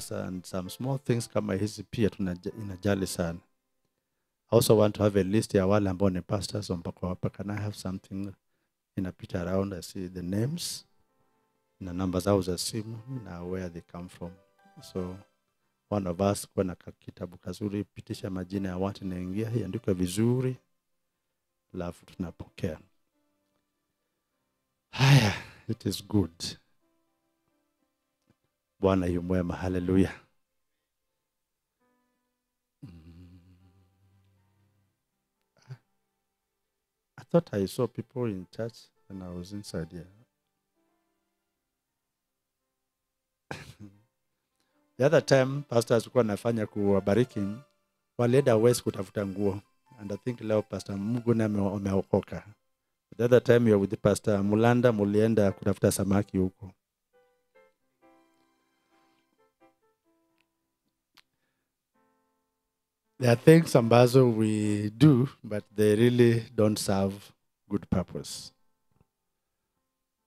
sasa and some small things kama hizi pia tunajali sana. I also want to have a list ya wale ambao ni pastors mpaka hapa. Can I have something? In a inapita around I see the names na namba zao za simu na where they come from. So one of us kuwa na kakitabu kazuri pitisha majina ya watu inaingia iandikwe vizuri alafu tunapokea. Haya it is good bwana yu mwema. Haleluya. I thought I saw people in church when I was inside here. the other time pastors alikuwa anafanya kuwabariki. Walienda west kutafuta nguo. And i think leo pastor Muguna ame- ameokoka. The other time you were with pastor mulanda mulienda kutafuta samaki huko there are things ambazo we do but they really don't serve good purpose.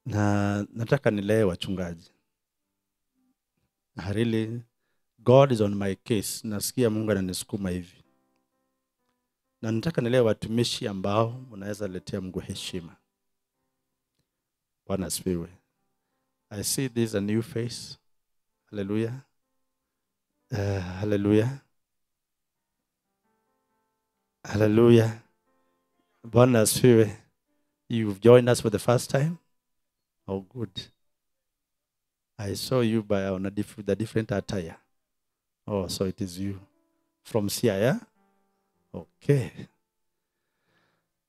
Na nataka nilee wachungaji. Really god is on my case. Nasikia mungu ananisukuma hivi. Na nataka nilee watumishi ambao mnaweza letea mungu heshima. Bwana asifiwe. I see this a new face. Haleluya uh, haleluya haleluya bwana asifiwe you've joined us for the first time? Oh good. I saw you by on a diff- different attire. Oh so it is you. From siaya okay.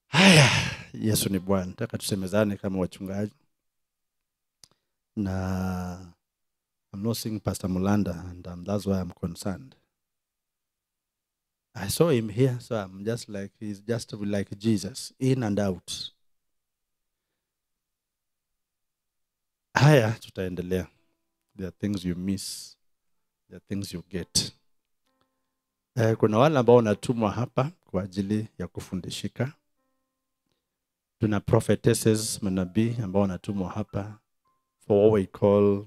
Haya yesu ni bwana. Nataka tusemezane kama wachungaji. Na i'm not seeing pastor mulanda and um, that's why i'm concerned i saw him here so i'm just like he's just like jesus in and out. Haya tutaendelea. There are things you miss. There are things you get. Eh, kuna wale ambao wanatumwa hapa kwa ajili ya kufundishika. Tuna prophetesses manabii ambao wanatumwa hapa for what we call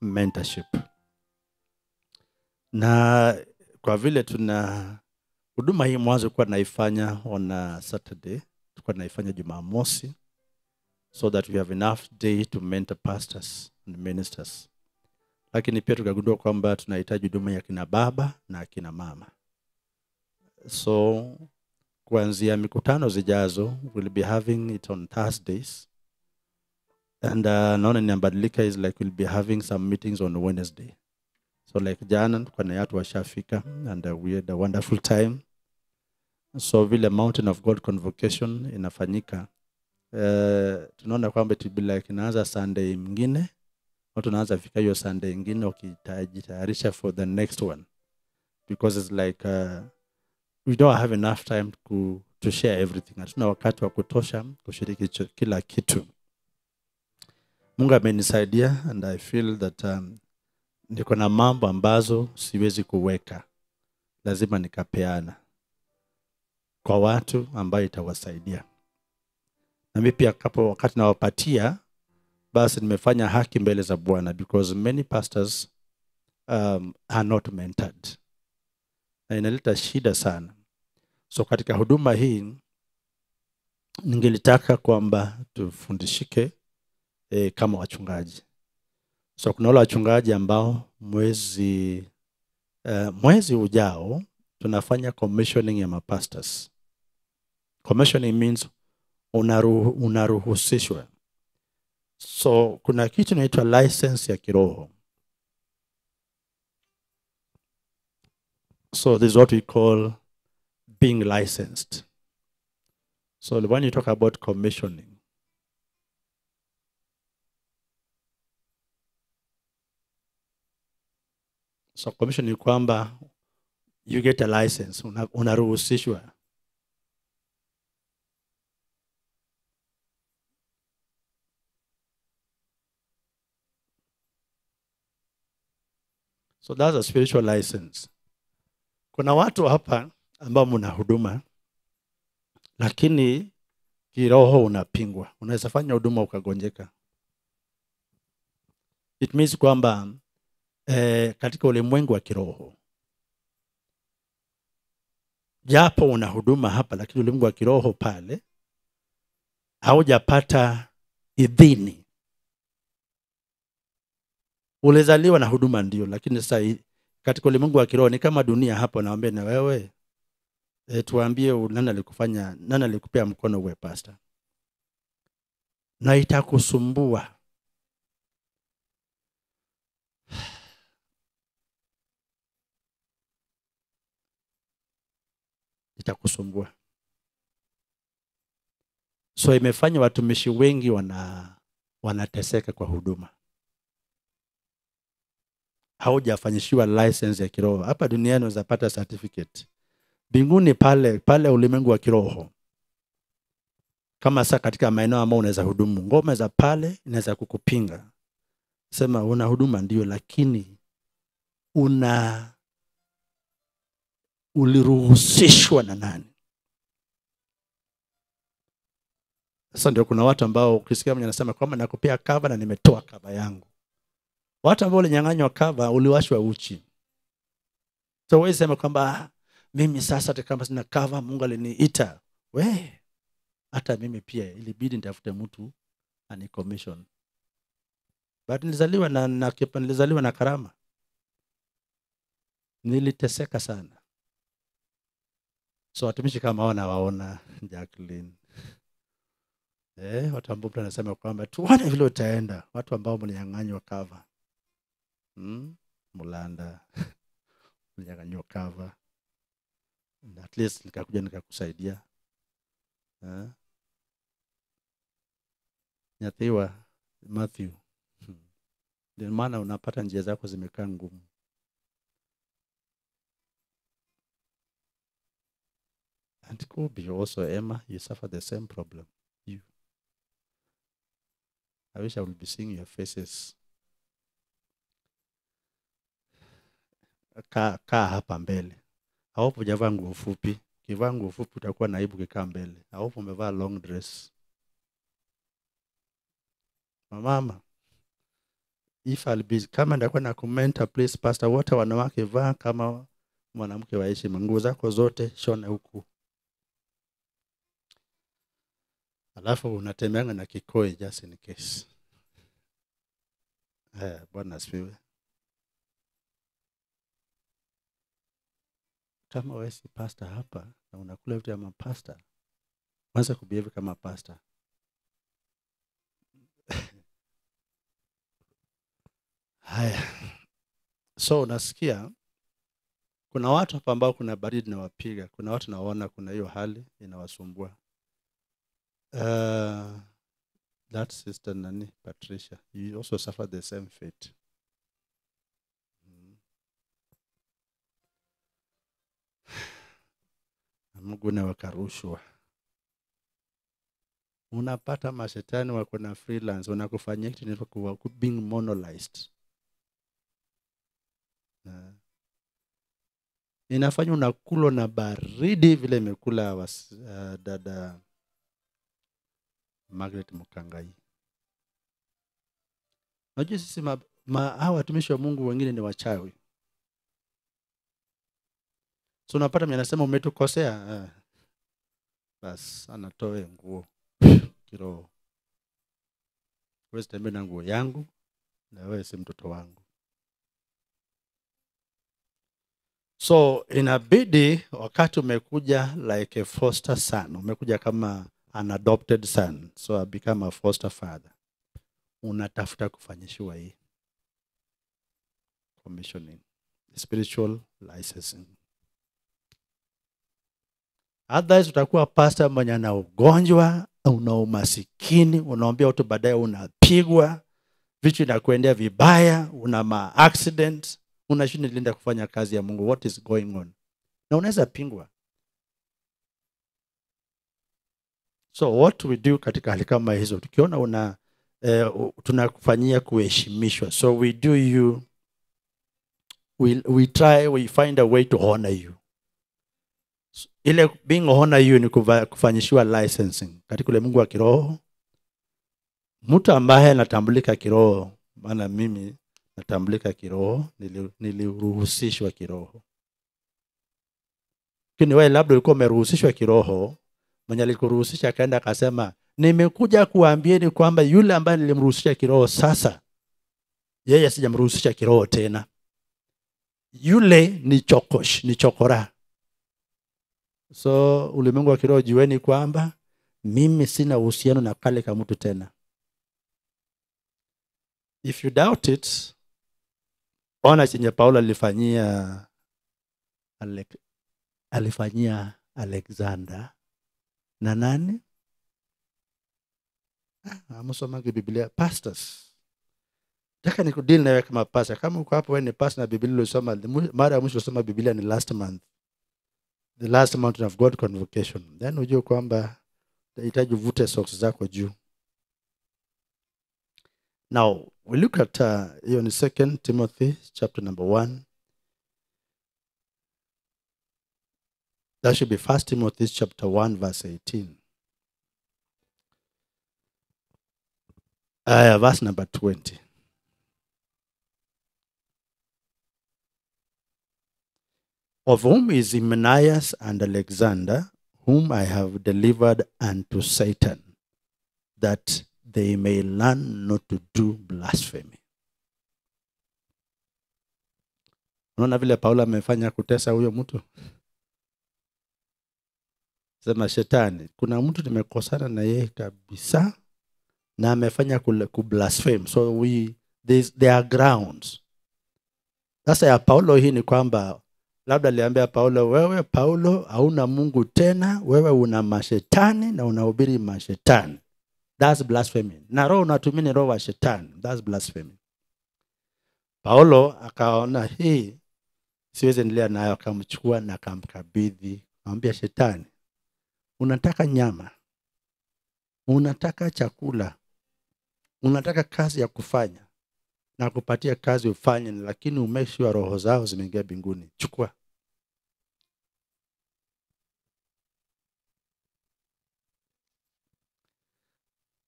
mentorship. Na kwa vile tuna huduma hii mwanzo kuwa naifanya on a saturday tulikuwa naifanya jumamosi so that we have enough day to mentor pastors and ministers. Lakini pia tukagundua kwamba tunahitaji huduma ya kina baba na kina mama. So kuanzia mikutano zijazo we'll be having it on thursdays. And uh, naona inabadilika is like we'll be having some meetings on wednesday so like jana tulikuwa na watu washafika and uh, we had a wonderful time. So vile mountain of god convocation inafanyika uh, tunaona kwamba it will be like inaanza sunday mwingine watu wanaanza fika hiyo sunday ingine wakijitayarisha for the next one. Because it's like uh, we don't have enough time to, to share everything. Hatuna wakati wa kutosha kushiriki kila kitu. Mungu amenisaidia and i feel that um, niko na mambo ambazo siwezi kuweka. Lazima nikapeana. Kwa watu ambayo itawasaidia. Na nami pia kapo wakati nawapatia basi nimefanya haki mbele za bwana because many pastors um, are not mentored. Na inaleta shida sana. So katika huduma hii ningelitaka kwamba tufundishike e, kama wachungaji so kuna wale wachungaji ambao mwezi uh, mwezi ujao tunafanya commissioning ya mapastors. Commissioning means unaruhu, unaruhusishwa so kuna kitu inaitwa license ya kiroho. So this is what we call being licensed. So when you talk about commissioning so commission ni kwamba you get a license unaruhusishwa. Una- so that's a spiritual license. Kuna watu hapa ambao mna huduma lakini kiroho unapingwa. Unaweza fanya huduma ukagonjeka. It means kwamba eh, katika ulimwengu wa kiroho. Japo una huduma hapa lakini ulimwengu wa kiroho pale haujapata idhini. Ulizaliwa na huduma ndio lakini sasa katika ulimwengu wa kiroho ni kama dunia hapo nawambia na wewe e, tuambie nani alikufanya nani alikupea mkono uwe pasta na itakusumbua itakusumbua. So imefanya watumishi wengi wana wanateseka kwa huduma. Haujafanyishiwa license ya kiroho. Hapa duniani unawezapata certificate. Binguni pale pale ulimwengu wa kiroho. Kama saa katika maeneo ambayo unaweza hudumu. Ngome za pale inaweza kukupinga. Sema una huduma ndio lakini una uliruhusishwa na nani? Sasa ndio kuna watu ambao ukisikia mwenye anasema kwamba nakupea kava na nimetoa kava yangu. Watu ambao ulinyang'anywa kava uliwashwa uchi. So huwezi sema kwamba "Ah, mimi sasa hata kama sina kava mungu aliniita. We hata mimi pia ilibidi nitafute mtu ani commission. But nilizaliwa na, na nilizaliwa na karama. Niliteseka sana so watumishi kama hao nawaona Jacqueline. eh, watu ambao mtu anasema kwamba tuone vile utaenda watu ambao mlinyang'anywa kava Mm? mulanda mlinyang'anywa kava at least nikakuja nikakusaidia eh? nyathiwa matthew Hmm. ndio maana unapata njia zako zimekaa ngumu and it could be also emma you suffer the same problem. You. I wish i would be seeing your faces. Kaa hapa mbele. Aopo ujavaa nguo fupi. Ukivaa nguo fupi utakuwa naibu mbele. Aopo umevaa long dress. Mamama if I'll be, kama ndakuwa na kumenta please pastor wote wanawake vaa kama mwanamke wa heshima? Nguo zako zote shona huku alafu unatembeanga na kikoi just in case. Haya bwana asifiwe. Kama wewe si pasta hapa na unakula vitu ya mapasta kwanza kubehave kama pasta haya. So unasikia kuna watu hapa ambao kuna baridi inawapiga kuna watu nawaona kuna hiyo hali inawasumbua uh, that sister nani patricia you also suffered the same fate. Mm. Na wakarushwa unapata mashetani wako na freelance wanakufanyia kitu inaitwa being monolized Na inafanya unakulwa na baridi vile imekula uh, dada Margaret Mukangai. Najua sisi hawa watumishi wa Mungu wengine ni wachawi. So unapata mimi anasema umetukosea. Eh. Bas anatoe nguo kiroho. Wewe tembea na nguo yangu na wewe si mtoto wangu. So inabidi wakati umekuja like a foster son, umekuja kama an adopted son, so I become a foster father, unatafuta kufanyishiwa hii commissioning, spiritual licensing. Otherwise utakuwa pasta mwenye na ugonjwa, una umasikini, unaombea watu baadaye unapigwa, vitu inakuendea vibaya, una ma accident, unashinda kufanya kazi ya Mungu. What is going on? Na unaweza pingwa. So what we do katika hali kama hizo, tukiona una eh, tunakufanyia kuheshimishwa, so we do you we, we try we find a way to honor you. So, ile being honor you ni kufanyishiwa licensing katika ule Mungu wa kiroho. Mtu ambaye anatambulika kiroho, maana mimi natambulika kiroho niliruhusishwa nili- kiroho lakini wewe labda ulikuwa umeruhusishwa kiroho mwenye alikuruhusisha akaenda akasema nimekuja kuambieni kwamba yule ambaye nilimruhusisha kiroho sasa yeye sijamruhusisha kiroho tena. Yule ni chokosh ni chokora. So ulimwengu wa kiroho jiweni kwamba mimi sina uhusiano na kale ka mtu tena. If you doubt it ona chenye paulo alifanyia alifanyia alexander na nani? Amsomage amsomagi biblia pastors. Taka nikudili nawe kama pasta kama uko hapo wewe ni pastor na biblia ulisoma mara ya mwisho usoma biblia ni last month. The last mountain of god convocation. Then ujue kwamba utahitaji uvute socks zako juu. Now we look at uh, ni second timothy chapter number one that should be 1 timothy chapter 1 verse 18 uh, verse number 20 of whom is Hymenaeus and Alexander, whom I have delivered unto Satan, that they may learn not to do blasphemy. Unaona vile Paulo amefanya kutesa huyo mtu, sema shetani, kuna mtu nimekosana na yeye kabisa na amefanya kublasfem so we there are grounds. Sasa ya Paulo hii ni kwamba labda aliambia paulo wewe paulo hauna mungu tena wewe una mashetani na unahubiri mashetani. Thats blasphemy. Na roho unatumia ni roho wa shetani. Thats blasphemy. Paulo akaona hii siwezi endelea nayo. Akamchukua na akamkabidhi akamwambia shetani unataka nyama. Unataka chakula. Unataka kazi ya kufanya. Na kupatia kazi ufanye lakini umeshua roho zao zimeingia binguni chukua.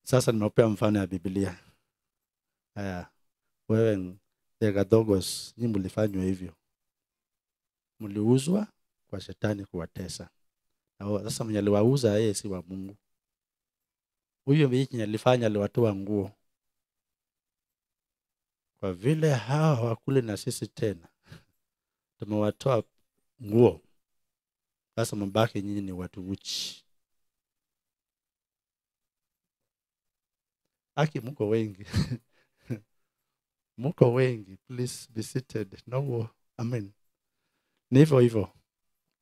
Sasa nimepea mfano ya biblia. Haya wewe egadhogos ni mlifanywa hivyo. Mliuzwa kwa shetani kuwatesa sasa mwenye aliwauza yeye si wa mungu. Huyo mwenye alifanya aliwatoa nguo. Kwa vile hawa hawakuli na sisi tena tumewatoa nguo. Sasa mabaki nyinyi ni watu uchi. Aki mko wengi. Mko wengi. Please be seated. No amen. Ni hivyo hivyo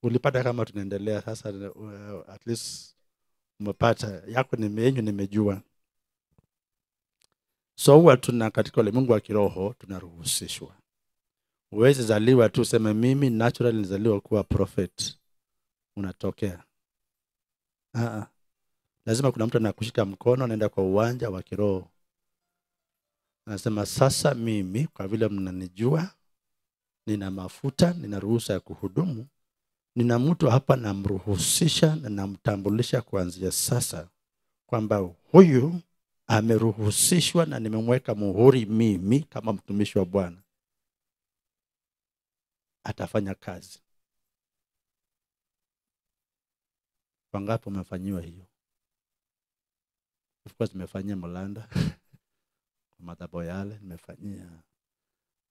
ulipata kama tunaendelea sasa uh, at least umepata yako nime- yenyu nimejua. So huwa tuna katika ulimwengu wa kiroho tunaruhusishwa. Huwezi zaliwa tu useme mimi natural nizaliwa kuwa prophet. Unatokea. Uh-uh. lazima kuna mtu anakushika mkono anaenda kwa uwanja wa kiroho. Anasema sasa mimi kwa vile mnanijua nina mafuta nina ruhusa ya kuhudumu nina mtu hapa namruhusisha na namtambulisha kuanzia sasa kwamba huyu ameruhusishwa na nimemweka muhuri mimi kama mtumishi wa bwana. Atafanya kazi. Wangapi wamefanyiwa hiyo? Of course nimefanyia mlanda. Kwa madhabao yale nimefanyia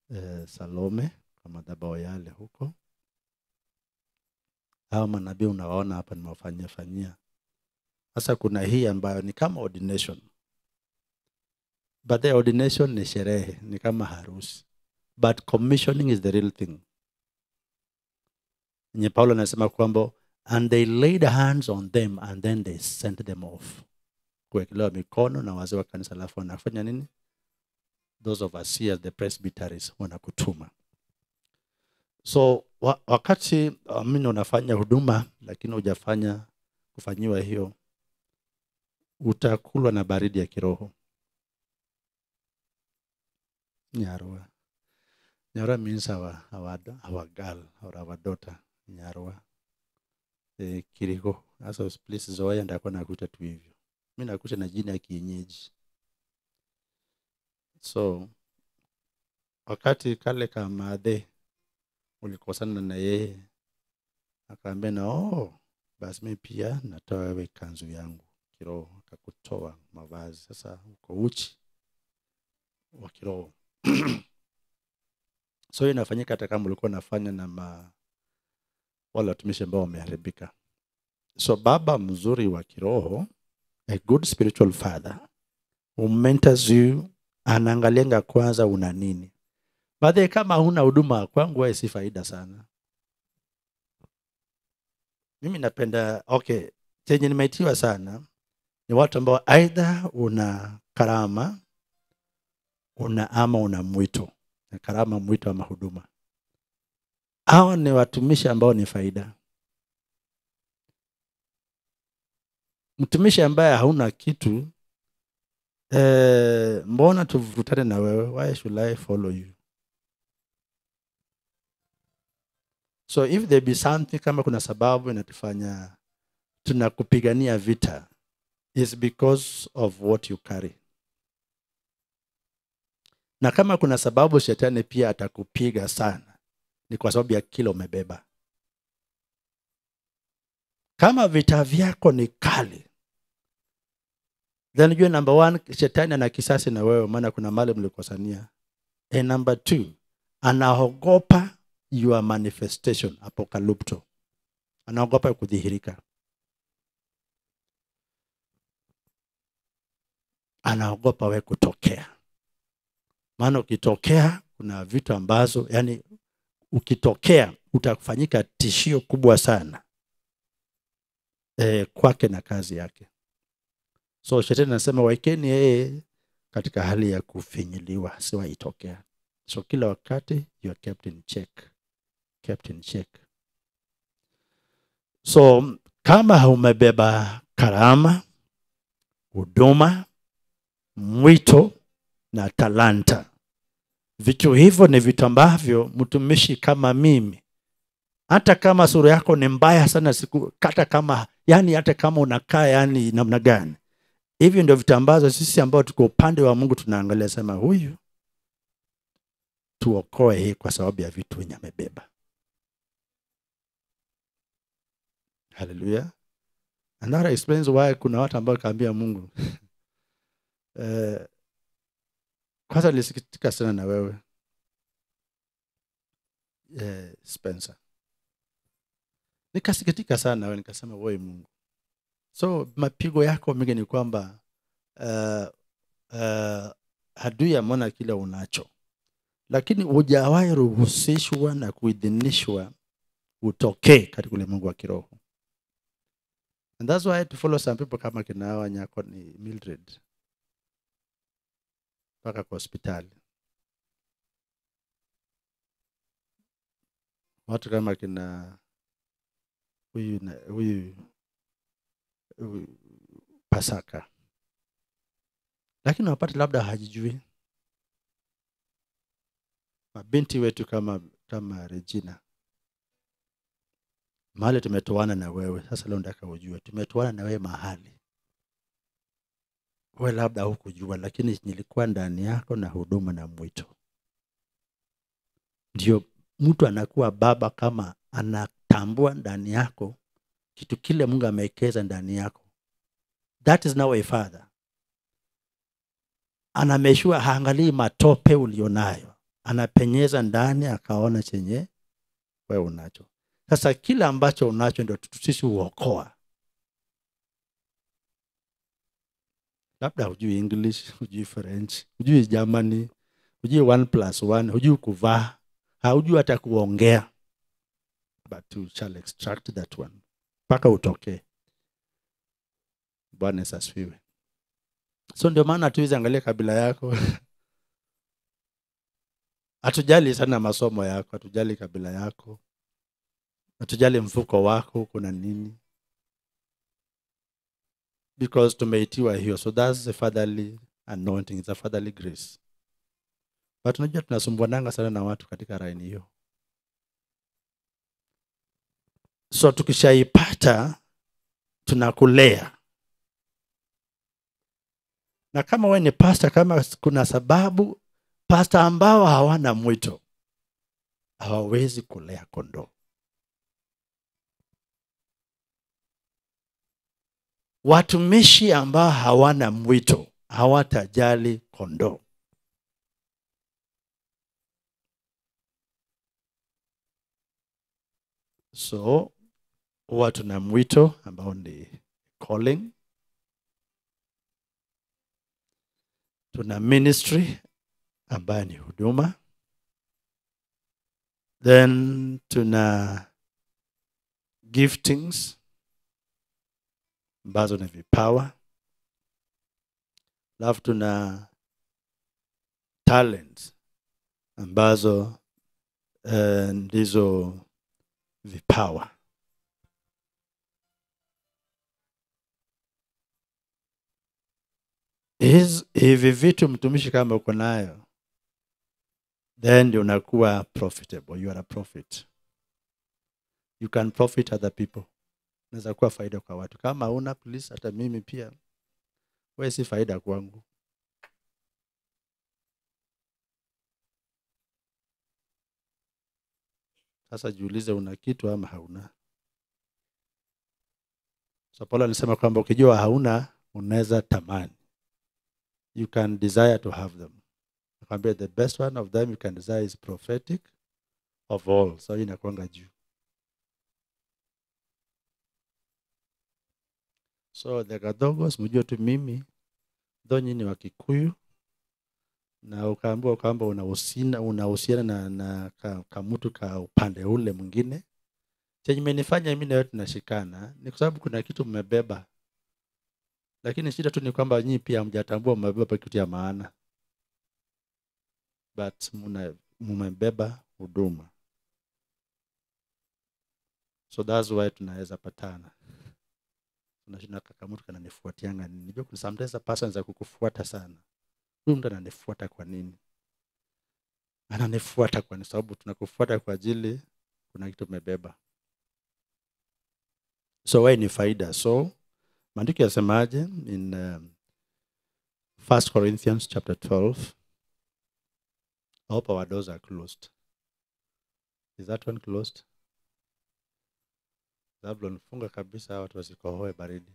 eh, salome kwa madhabao yale huko hawa manabii unawaona hapa nimewafanyia fanyia. Sasa kuna hii ambayo ni kama ordination. But the ordination ni sherehe ni kama harusi. But commissioning is the real thing. Nye paulo anasema kwamba and they laid hands on them and then they sent them off. Kuwekelewa mikono na wazee wa kanisa alafu wanafanya nini? Those of us here the presbyteries wanakutuma so wa, wakati amini unafanya huduma lakini hujafanya kufanyiwa hiyo utakulwa na baridi ya kiroho. Nyarwa nyarwa means our, our, our girl or our daughter. Nyarwa e, kiriko Hasa please zoya ndakuwa nakuta tu hivyo. Mi nakuta na jina ya kienyeji. So wakati kale kamadhe ulikosana na yeye. Akaambia na oh, basi mi pia natoa wewe kanzu yangu kiroho. Akakutoa mavazi. Sasa uko uchi wa kiroho. So hiyo inafanyika hata kama ulikuwa unafanya na ma, wale watumishi ambao wameharibika. So baba mzuri wa kiroho a good spiritual father who mentors you anaangalianga kwanza una nini baadhi kama huna huduma kwangu wewe si faida sana. Mimi napenda okay chenye nimeitiwa sana ni watu ambao aidha una karama una ama una mwito na karama mwito ama huduma. Hawa ni watumishi ambao ni faida. Mtumishi ambaye hauna kitu eh, mbona tuvutane na wewe? Why should I follow you so if there be something kama kuna sababu inatufanya tunakupigania vita is because of what you carry. Na kama kuna sababu shetani pia atakupiga sana ni kwa sababu ya kilo umebeba. Kama vita vyako ni kali then jua number one shetani ana kisasi na wewe maana kuna mali mlikosania. And number two anaogopa your manifestation apokalupto anaogopa kudhihirika. Anaogopa we kutokea. Maana ukitokea kuna vitu ambazo yani ukitokea utafanyika tishio kubwa sana e, kwake na kazi yake. So shetani anasema waikeni yeye katika hali ya kufinyiliwa siwaitokea. So kila wakati you are kept in check kept in check. So kama umebeba karama huduma mwito na talanta. Vitu hivyo ni vitu ambavyo mtumishi kama mimi hata kama sura yako ni mbaya sana siku hata kama yani hata kama unakaa yani namna gani. Hivi ndio vitu ambazo sisi ambao tuko upande wa mungu tunaangalia sema huyu tuokoe kwa sababu ya vitu wenye amebeba haleluya and that explains why kuna watu ambao kaambia mungu eh, kwanza nilisikitika sana na wewe eh, spencer. Nikasikitika sana na wewe nikasema wewe mungu. So mapigo yako mengi ni kwamba uh, uh, adui ameona kile unacho. Lakini hujawahi ruhusishwa na kuidhinishwa utokee katika mungu wa kiroho and that's why to follow some people kama kina hawa nyako ni mildred. Mpaka kwa hospitali. Watu kama kina huyu na- huyu huyu pasaka. Lakini wapate labda hajijui. Mabinti wetu kama kama regina mahali tumetoana na wewe. Sasa leo nataka ujue tumetoana na wewe mahali. We labda hukujua lakini nilikuwa ndani yako na huduma na mwito. Ndio mtu anakuwa baba kama anatambua ndani yako kitu kile mungu amewekeza ndani yako. That is now a father. Anameshua haangalii matope ulionayo. Anapenyeza ndani akaona chenye wewe unacho sasa kile ambacho unacho ndio sisi huokoa. Labda hujui english hujui french hujui germany hujui one plus one hujui kuvaa haujui hata kuongea. But you shall extract that one. Mpaka utokee bwana asifiwe. So ndio maana hatuwezi angalia kabila yako. Hatujali sana masomo yako hatujali kabila yako hatujali mfuko wako kuna nini. Because tumeitiwa hiyo so that's a fatherly anointing it's a fatherly grace. But unajua tunasumbuananga sana na watu katika raini hiyo. So tukishaipata tunakulea. Na kama wewe ni pasta kama kuna sababu pasta ambao hawana mwito hawawezi kulea kondoo watumishi ambao hawana mwito hawatajali kondoo. So huwa tuna mwito ambao ni calling. Tuna ministry ambayo ni huduma. Then tuna giftings ambazo ni vipawa. Alafu tuna talent ambazo uh, ndizo vipawa. Hivi vitu mtumishi kama uko nayo then unakuwa profitable. You are a prophet you can profit other people unaweza kuwa faida kwa watu. Kama una please hata mimi pia wewe si faida kwangu. Sasa jiulize una kitu ama hauna. So paulo alisema kwamba ukijua hauna unaweza tamani. You can desire to have them. Nakwambia the best one of them you can desire is prophetic of all. So hii inakwanga juu so the gadogos mjue tu mimi dho nyini wa kikuyu na ukaambiwa kwamba unahusiana unahusiana na, na ka, kamutu ka upande ule mwingine. Chenye imenifanya mi nawe tunashikana ni kwa sababu kuna kitu mmebeba. Lakini shida tu ni kwamba nyii pia mjatambua mmebeba kitu ya maana. But muna- mmebeba huduma. So thats why tunaweza patana unashinda kaka mtu kananifuatianga nini. Unajua kuna sometimes a person za kukufuata sana. Huyu mtu ananifuata kwa nini? Ananifuata kwa sababu tunakufuata kwa ajili kuna kitu umebeba. So why ni faida. So maandiko yasemaje in um, 1 corinthians chapter 12 I hope our doors are closed. Is that one closed Zablon, funga kabisa watu wasikohoe baridi.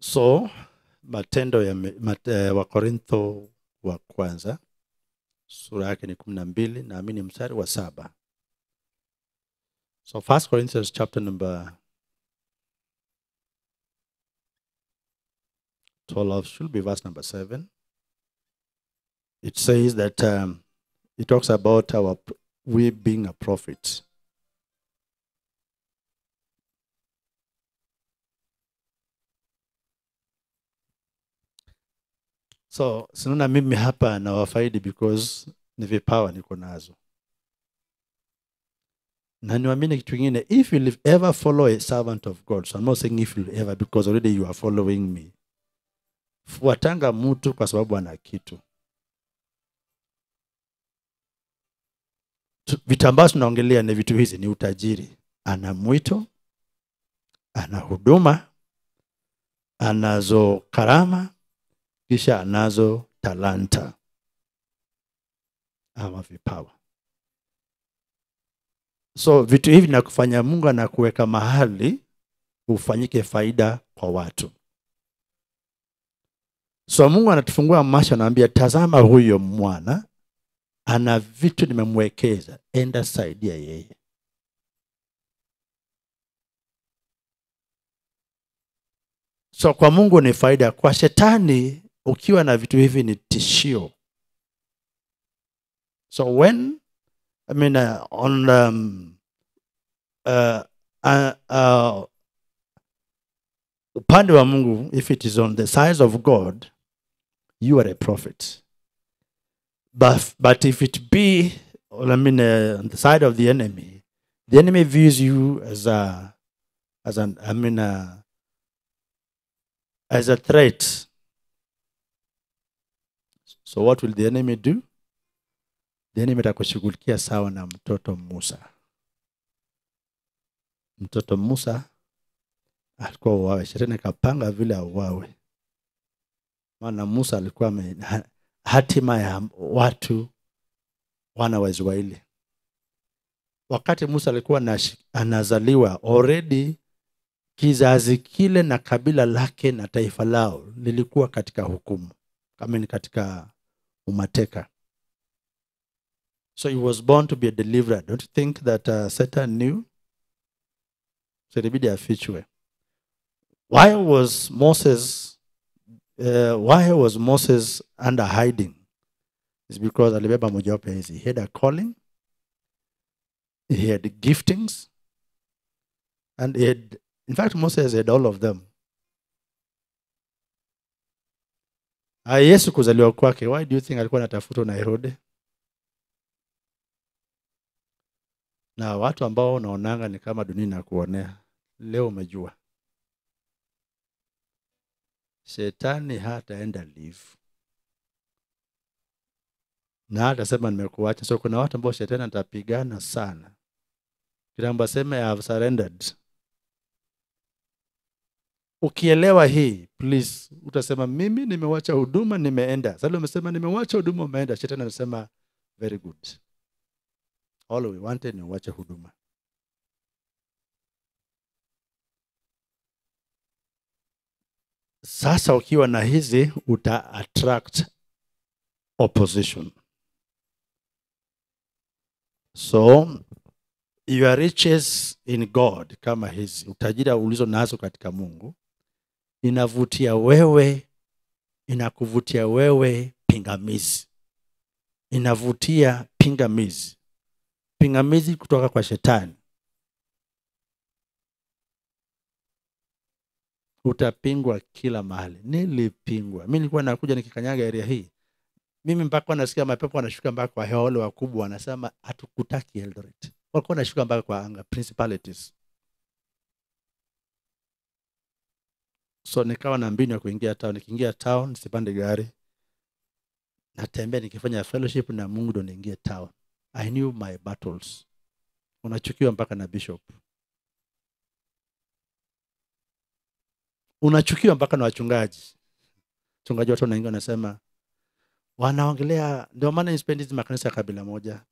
So matendo ya me- mat, eh, wakorintho wa kwanza sura yake ni kumi na mbili naamini mstari wa saba. So first corinthians chapter number 12 should be verse number 7 it says that um, it talks about our we being a prophet. So sinaona mimi hapa na wafaidi because ni vipawa niko nazo. Na niwamine kitu kingine if you ever follow a servant of god so i'm not saying if you ever because already you are following me. Fuatanga mtu kwa sababu ana kitu vitu ambazo tunaongelea ni vitu hizi ni utajiri. Ana mwito ana huduma anazo karama kisha anazo talanta ama vipawa. So vitu hivi nakufanya mungu anakuweka mahali ufanyike faida kwa watu. So mungu anatufungua masha anaambia tazama huyo mwana ana vitu nimemwekeza enda saidia yeye. So kwa mungu ni faida kwa shetani ukiwa na vitu hivi ni tishio. So when i mean uh, on um, uh, uh, uh, upande wa mungu if it is on the size of god you are a prophet but, but if it be well, I mean, uh, on the side of the enemy the enemy views you as a as an i mean uh, as a threat. So what will the enemy do? The enemy atakushughulikia sawa na mtoto musa. Mtoto musa alikuwa uwawe shetani akapanga vile auawe. Maana musa alikuwa hatima ya watu wana wa israeli. Wakati musa alikuwa anazaliwa already kizazi kile na kabila lake na taifa lao lilikuwa katika hukumu kama ni katika umateka. So he was born to be a deliverer. Don't you think that uh, satan knew? So ilibidi afichwe. Why was moses uh, why was moses under hiding? It's because alibeba mojawapo hizi. He had a calling he had giftings and he had in fact moses had all of them. Ah, yesu kuzaliwa kwake why do you think alikuwa anatafutwa na herode? Na watu ambao unaonanga ni kama dunia inakuonea. Leo umejua shetani hataenda live na hatasema nimekuacha. So kuna watu ambao shetani atapigana sana. Kitambo aseme I have surrendered. Ukielewa hii please utasema mimi nimewacha huduma nimeenda. Sasa umesema nimewacha huduma umeenda. Shetani anasema very good. All we wanted ni uwache huduma sasa ukiwa na hizi uta attract opposition. So your riches in god kama hizi utajira ulizo nazo katika mungu inavutia wewe inakuvutia wewe pingamizi. Inavutia pingamizi. Pingamizi kutoka kwa shetani utapingwa kila mahali. Nilipingwa. Mi nilikuwa nakuja nikikanyaga area hii. Mimi mpaka nasikia mapepo wanashuka mpaka kwa hewa wale wakubwa wanasema hatukutaki eldoret. Walikuwa wanashuka mpaka kwa anga principalities. So nikawa na mbinu ya kuingia town. Nikiingia town sipande gari. Natembea nikifanya fellowship na mungu ndo niingie town. I knew my battles. Unachukiwa mpaka na bishop unachukiwa mpaka na wachungaji. Chungaji watu wanaingia wanasema wanaongelea ndio maana nispendi hizi makanisa ya kabila moja.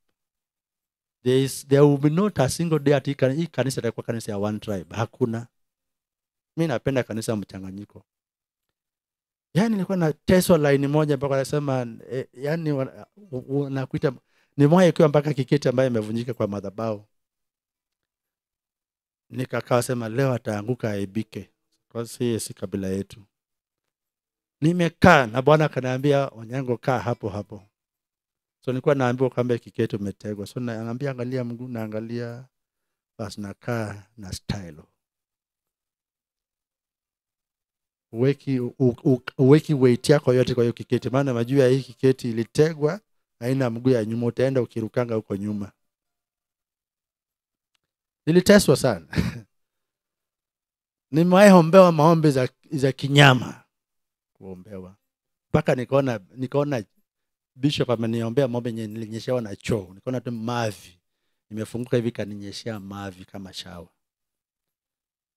There, is, there will be not a single day ati hii kani- hii kanisa itakuwa kanisa ya one tribe. Hakuna. Mi napenda kanisa mchanganyiko. Yaani nilikuwa na teso laini moja mpaka nasema eh, yani nakuita ni nimewahi ikiwa mpaka kiketi ambayo imevunjika kwa madhabao nikakaa sema leo ataanguka aibike kwa si kabila yetu. Nimekaa na bwana akaniambia onyango kaa hapo hapo. So nilikuwa naambiwa kwamba kiketi umetegwa so naambia angalia mguu naangalia basi nakaa na style. Uweki u- u- yako yote kwa hiyo kiketi. Maana majua hii kiketi ilitegwa aina mguu ya nyuma utaenda ukirukanga huko nyuma. Niliteswa sana nimewahi ombewa maombi za, za kinyama. Kuombewa. Mpaka nikaona nikaona bishop ameniombea maombi nilinyeshewa na choo. Nikaona tu mavi. Nimefunguka hivi kaninyeshea mavi kama shawa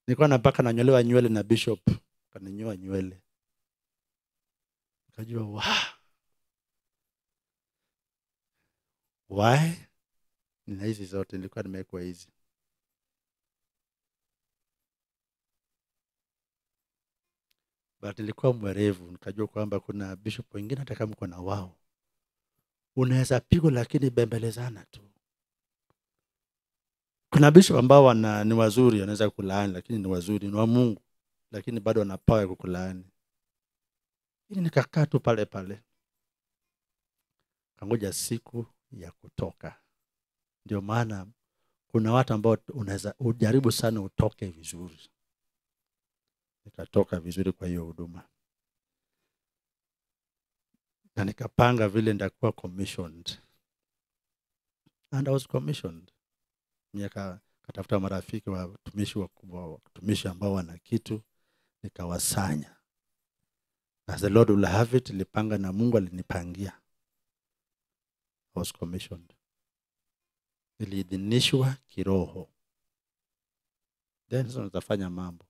nikaona mpaka nanyolewa nywele na bishop. Kaninyoa nywele. Nikajua wa why? Nina hizi zote. Nilikuwa nimewekwa hizi but nilikuwa mwerevu nikajua kwamba kuna bishop wengine hata kama uko na wao. Unaweza pigwa lakini bembelezana tu. Kuna bishop ambao wana ni wazuri wanaweza kulaani lakini ni wazuri ni wa mungu lakini bado wana pawa ya kukulaani. Ili nikakaa tu pale pale. Kangoja siku ya kutoka. Ndio maana kuna watu ambao unaweza ujaribu sana utoke vizuri nikatoka vizuri kwa hiyo huduma. Na nikapanga vile nitakuwa commissioned. And I was commissioned. Miaka katafuta marafiki wa watumishi wakubwa watumishi ambao wana kitu nikawasanya. As the lord will have it lipanga na mungu alinipangia. I was commissioned. Iliidhinishwa kiroho. Then sasa nitafanya mambo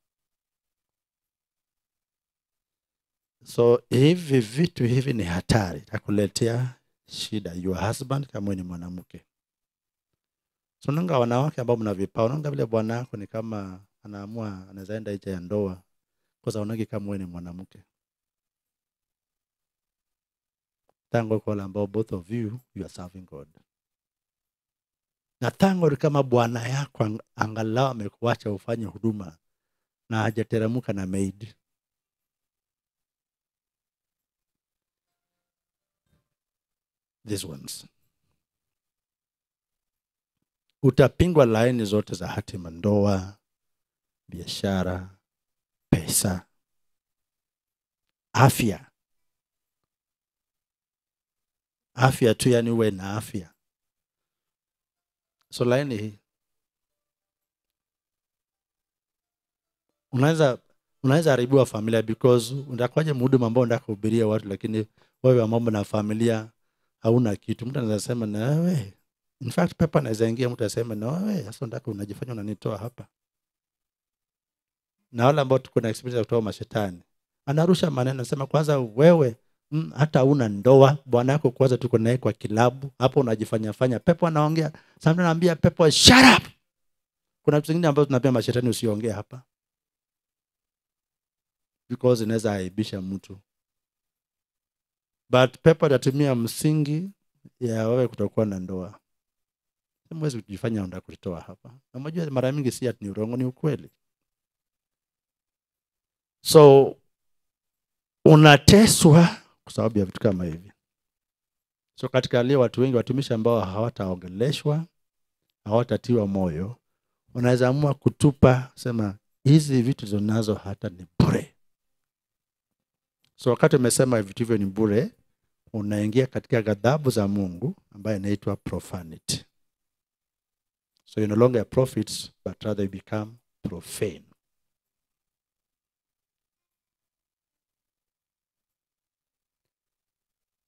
so hivi vitu hivi ni hatari. Takuletea shida. Your husband kama ni mwanamke. So nanga wanawake ambao mna vipawa nanga vile bwana yako ni kama anaamua anaweza enda nje ya ndoa kwa sababu nanga kama wewe ni mwanamke. Thank God kwa ambao both of you you are serving God. Na thank God kama bwana yako ang- angalau amekuacha ufanye huduma na hajateremka na maid these ones. Utapingwa laini zote za hatima ndoa biashara pesa afya. Afya tu yani uwe na afya. So laini hii. Unaweza unaweza haribiwa familia because unakwaje mhudumu ambao unataka kuhubiria watu lakini wewe mambo na familia hauna kitu. Mtu anaweza sema na wewe in fact pepa anaweza ingia mtu aseme na wewe sasa ndaka unajifanya unanitoa hapa? Na wale ambao tuko na experience kutoa mashetani anarusha maneno anasema kwanza wewe mm, hata una ndoa bwana yako kwanza tuko naye kwa kilabu hapo unajifanya fanya. Pepo anaongea. Sasa naambia pepo shut up. Kuna vitu vingine ambavyo tunaambia mashetani usiongee hapa. Because inaweza aibisha mtu but pepo atatumia msingi ya wewe kutokuwa na ndoa. Mwezi kujifanya unataka kulitoa hapa. Na unajua mara mingi si ati ni urongo ni ukweli. So unateswa kwa sababu ya vitu kama hivi. So katika leo watu wengi watumishi ambao hawataongeleshwa hawatatiwa moyo unaweza amua kutupa sema hizi vitu zonazo hata ni bure so wakati umesema vitu hivyo ni bure unaingia katika ghadhabu za mungu ambayo inaitwa profanity so you're no longer a prophet but rather you become profane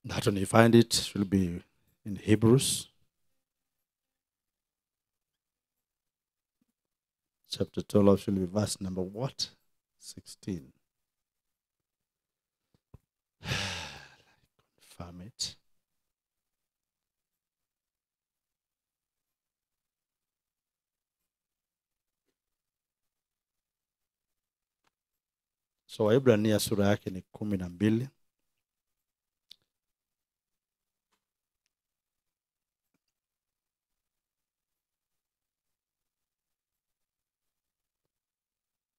That when you find it will be in Hebrews chapter 12 will be verse number what? 16. Confirm it. So Waibrania sura yake ni kumi na mbili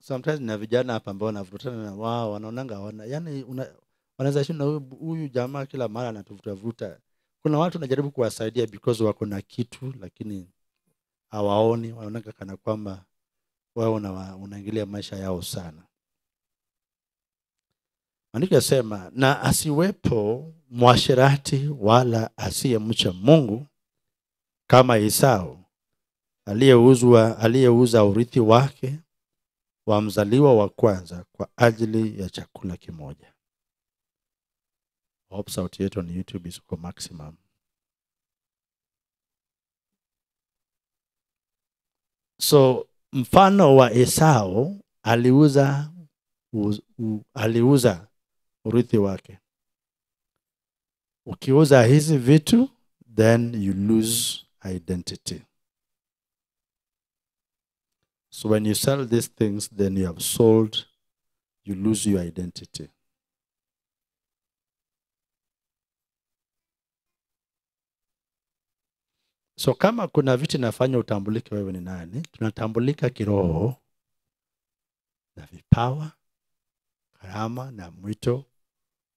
sometimes na vijana hapa ambao wanavurutana na wao wanaonanga wana yani una, wanaweza shinda huyu jamaa kila mara anatuvutavuta. Kuna watu wanajaribu kuwasaidia because wako na kitu lakini hawaoni wanaonanga kana kwamba wao una, unaingilia maisha yao sana. Maandiko yasema na asiwepo mwashirati wala asiyemcha mungu kama esau aliyeuzwa aliyeuza urithi wake wa mzaliwa wa kwanza kwa ajili ya chakula kimoja hope sauti yetu on youtube iko maximum. So mfano wa esau aliuza u, u, aliuza urithi wake. Ukiuza hizi vitu then you lose identity. So when you sell these things, then you have sold, you lose your identity. So kama kuna vitu inafanya utambulike wewe ni nani, tunatambulika kiroho na vipawa, karama na mwito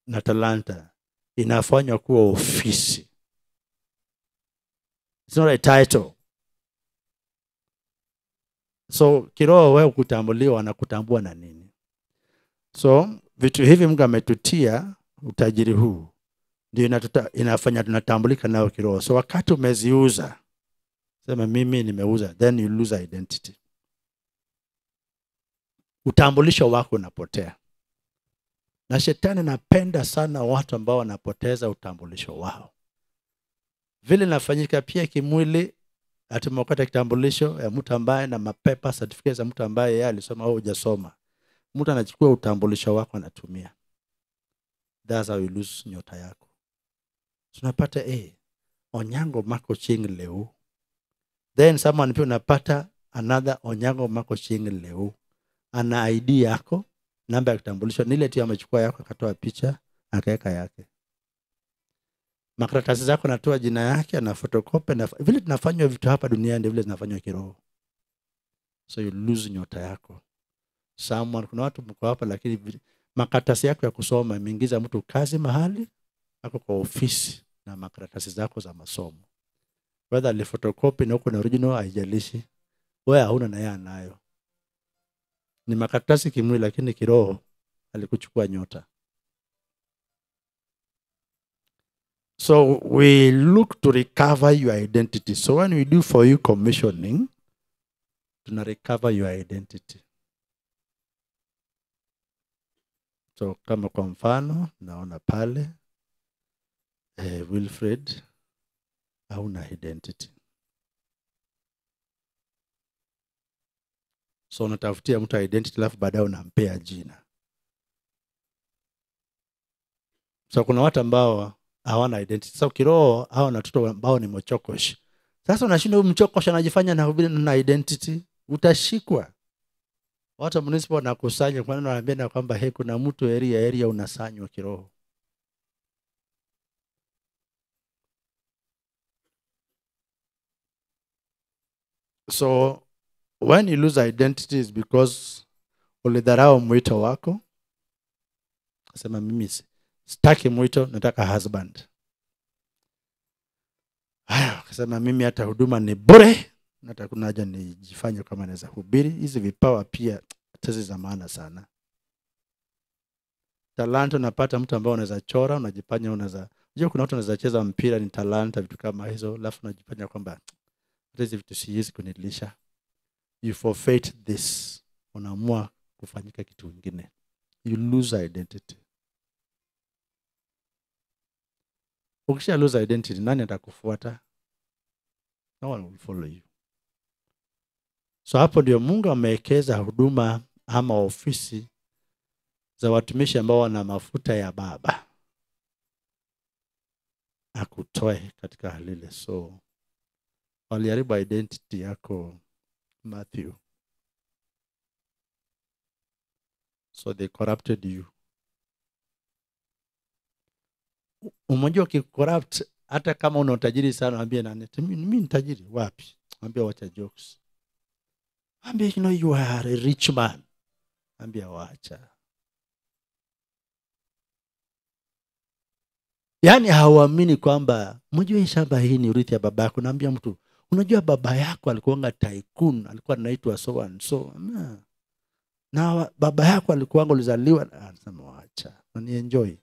na talanta inafanywa kuwa ofisi. It's not a title. so kiroho wewe kutambuliwa na kutambua na nini so vitu hivi mungu ametutia utajiri huu ndio inafanya tunatambulika nao kiroho. So wakati umeziuza sema mimi nimeuza then you lose identity. Utambulisho wako unapotea. Na shetani anapenda sana watu ambao wanapoteza utambulisho wao. Vile inafanyika pia kimwili atumepata kitambulisho ya mtu ambaye na mapepa certificate za mtu ambaye yeye alisoma au hujasoma. Mtu anachukua utambulisho wako anatumia. That's how you lose nyota yako tunapata eh, onyango mako ching leo then someone pia unapata another onyango mako ching leo ana id yako namba ya kitambulisho nile tu amechukua yako akatoa picha akaweka yake. Makaratasi zako natoa jina yake na fotokopi na vile tunafanywa vitu hapa duniani ndio vile zinafanywa kiroho. So you lose nyota yako. Someone kuna watu mko hapa lakini makaratasi yako ya kusoma imeingiza mtu kazi mahali ako kwa ofisi na makaratasi zako za masomo. Whether alifotokopi na huko na original haijalishi. Wewe hauna na yeye anayo. Ni makaratasi kimwili lakini kiroho alikuchukua nyota. So we look to recover your identity. So when we do for you commissioning tuna recover your identity. So kama kwa mfano naona pale eh, wilfred hauna identity? So unatafutia mtu identity alafu baadaye unampea jina. So kuna watu ambao hawana identity. So kiroho hao na watoto ambao ni mochokosh sasa unashinda huyu mchokosh anajifanya na hubiri na identity utashikwa. Watu municipal wanakusanya kwa nini wanaambia na kwamba he kuna mtu area area unasanywa kiroho so when you lose identity is because ulidharau mwito wako. Sema mimi si- sitaki mwito nataka husband. Haya akasema mimi hata huduma ni bure hata kuna haja nijifanye kama naweza hubiri. Hizi vipawa pia tezi za maana sana. Talanta unapata mtu ambao unaweza chora unajifanya unaweza unajua kuna watu wanaweza cheza mpira ni talanta vitu kama hizo alafu unajifanya kwamba hata hizi vitu siwezi kunilisha. You forfeit this. Unaamua kufanyika kitu kingine. You lose identity. Ukisha lose identity nani atakufuata? No one will follow you. So hapo ndio mungu amewekeza huduma ama ofisi za watumishi ambao wana mafuta ya baba. Akutoe katika hali ile so waliharibu identity yako matthew. So they corrupted you. Umoja umejua ukicorrupt hata kama una utajiri sana ambie nani? "Ati mi mi ni tajiri wapi? Ambia wacha jokes. Ambia you know you are a rich man. Ambia wacha. Yaani hauamini kwamba mjue shamba hii ni urithi ya baba naambia mtu unajua baba yako alikuanga tycoon alikuwa anaitwa so and so Na- na baba yako alikuanga ulizaliwa anasema wacha nanienjoy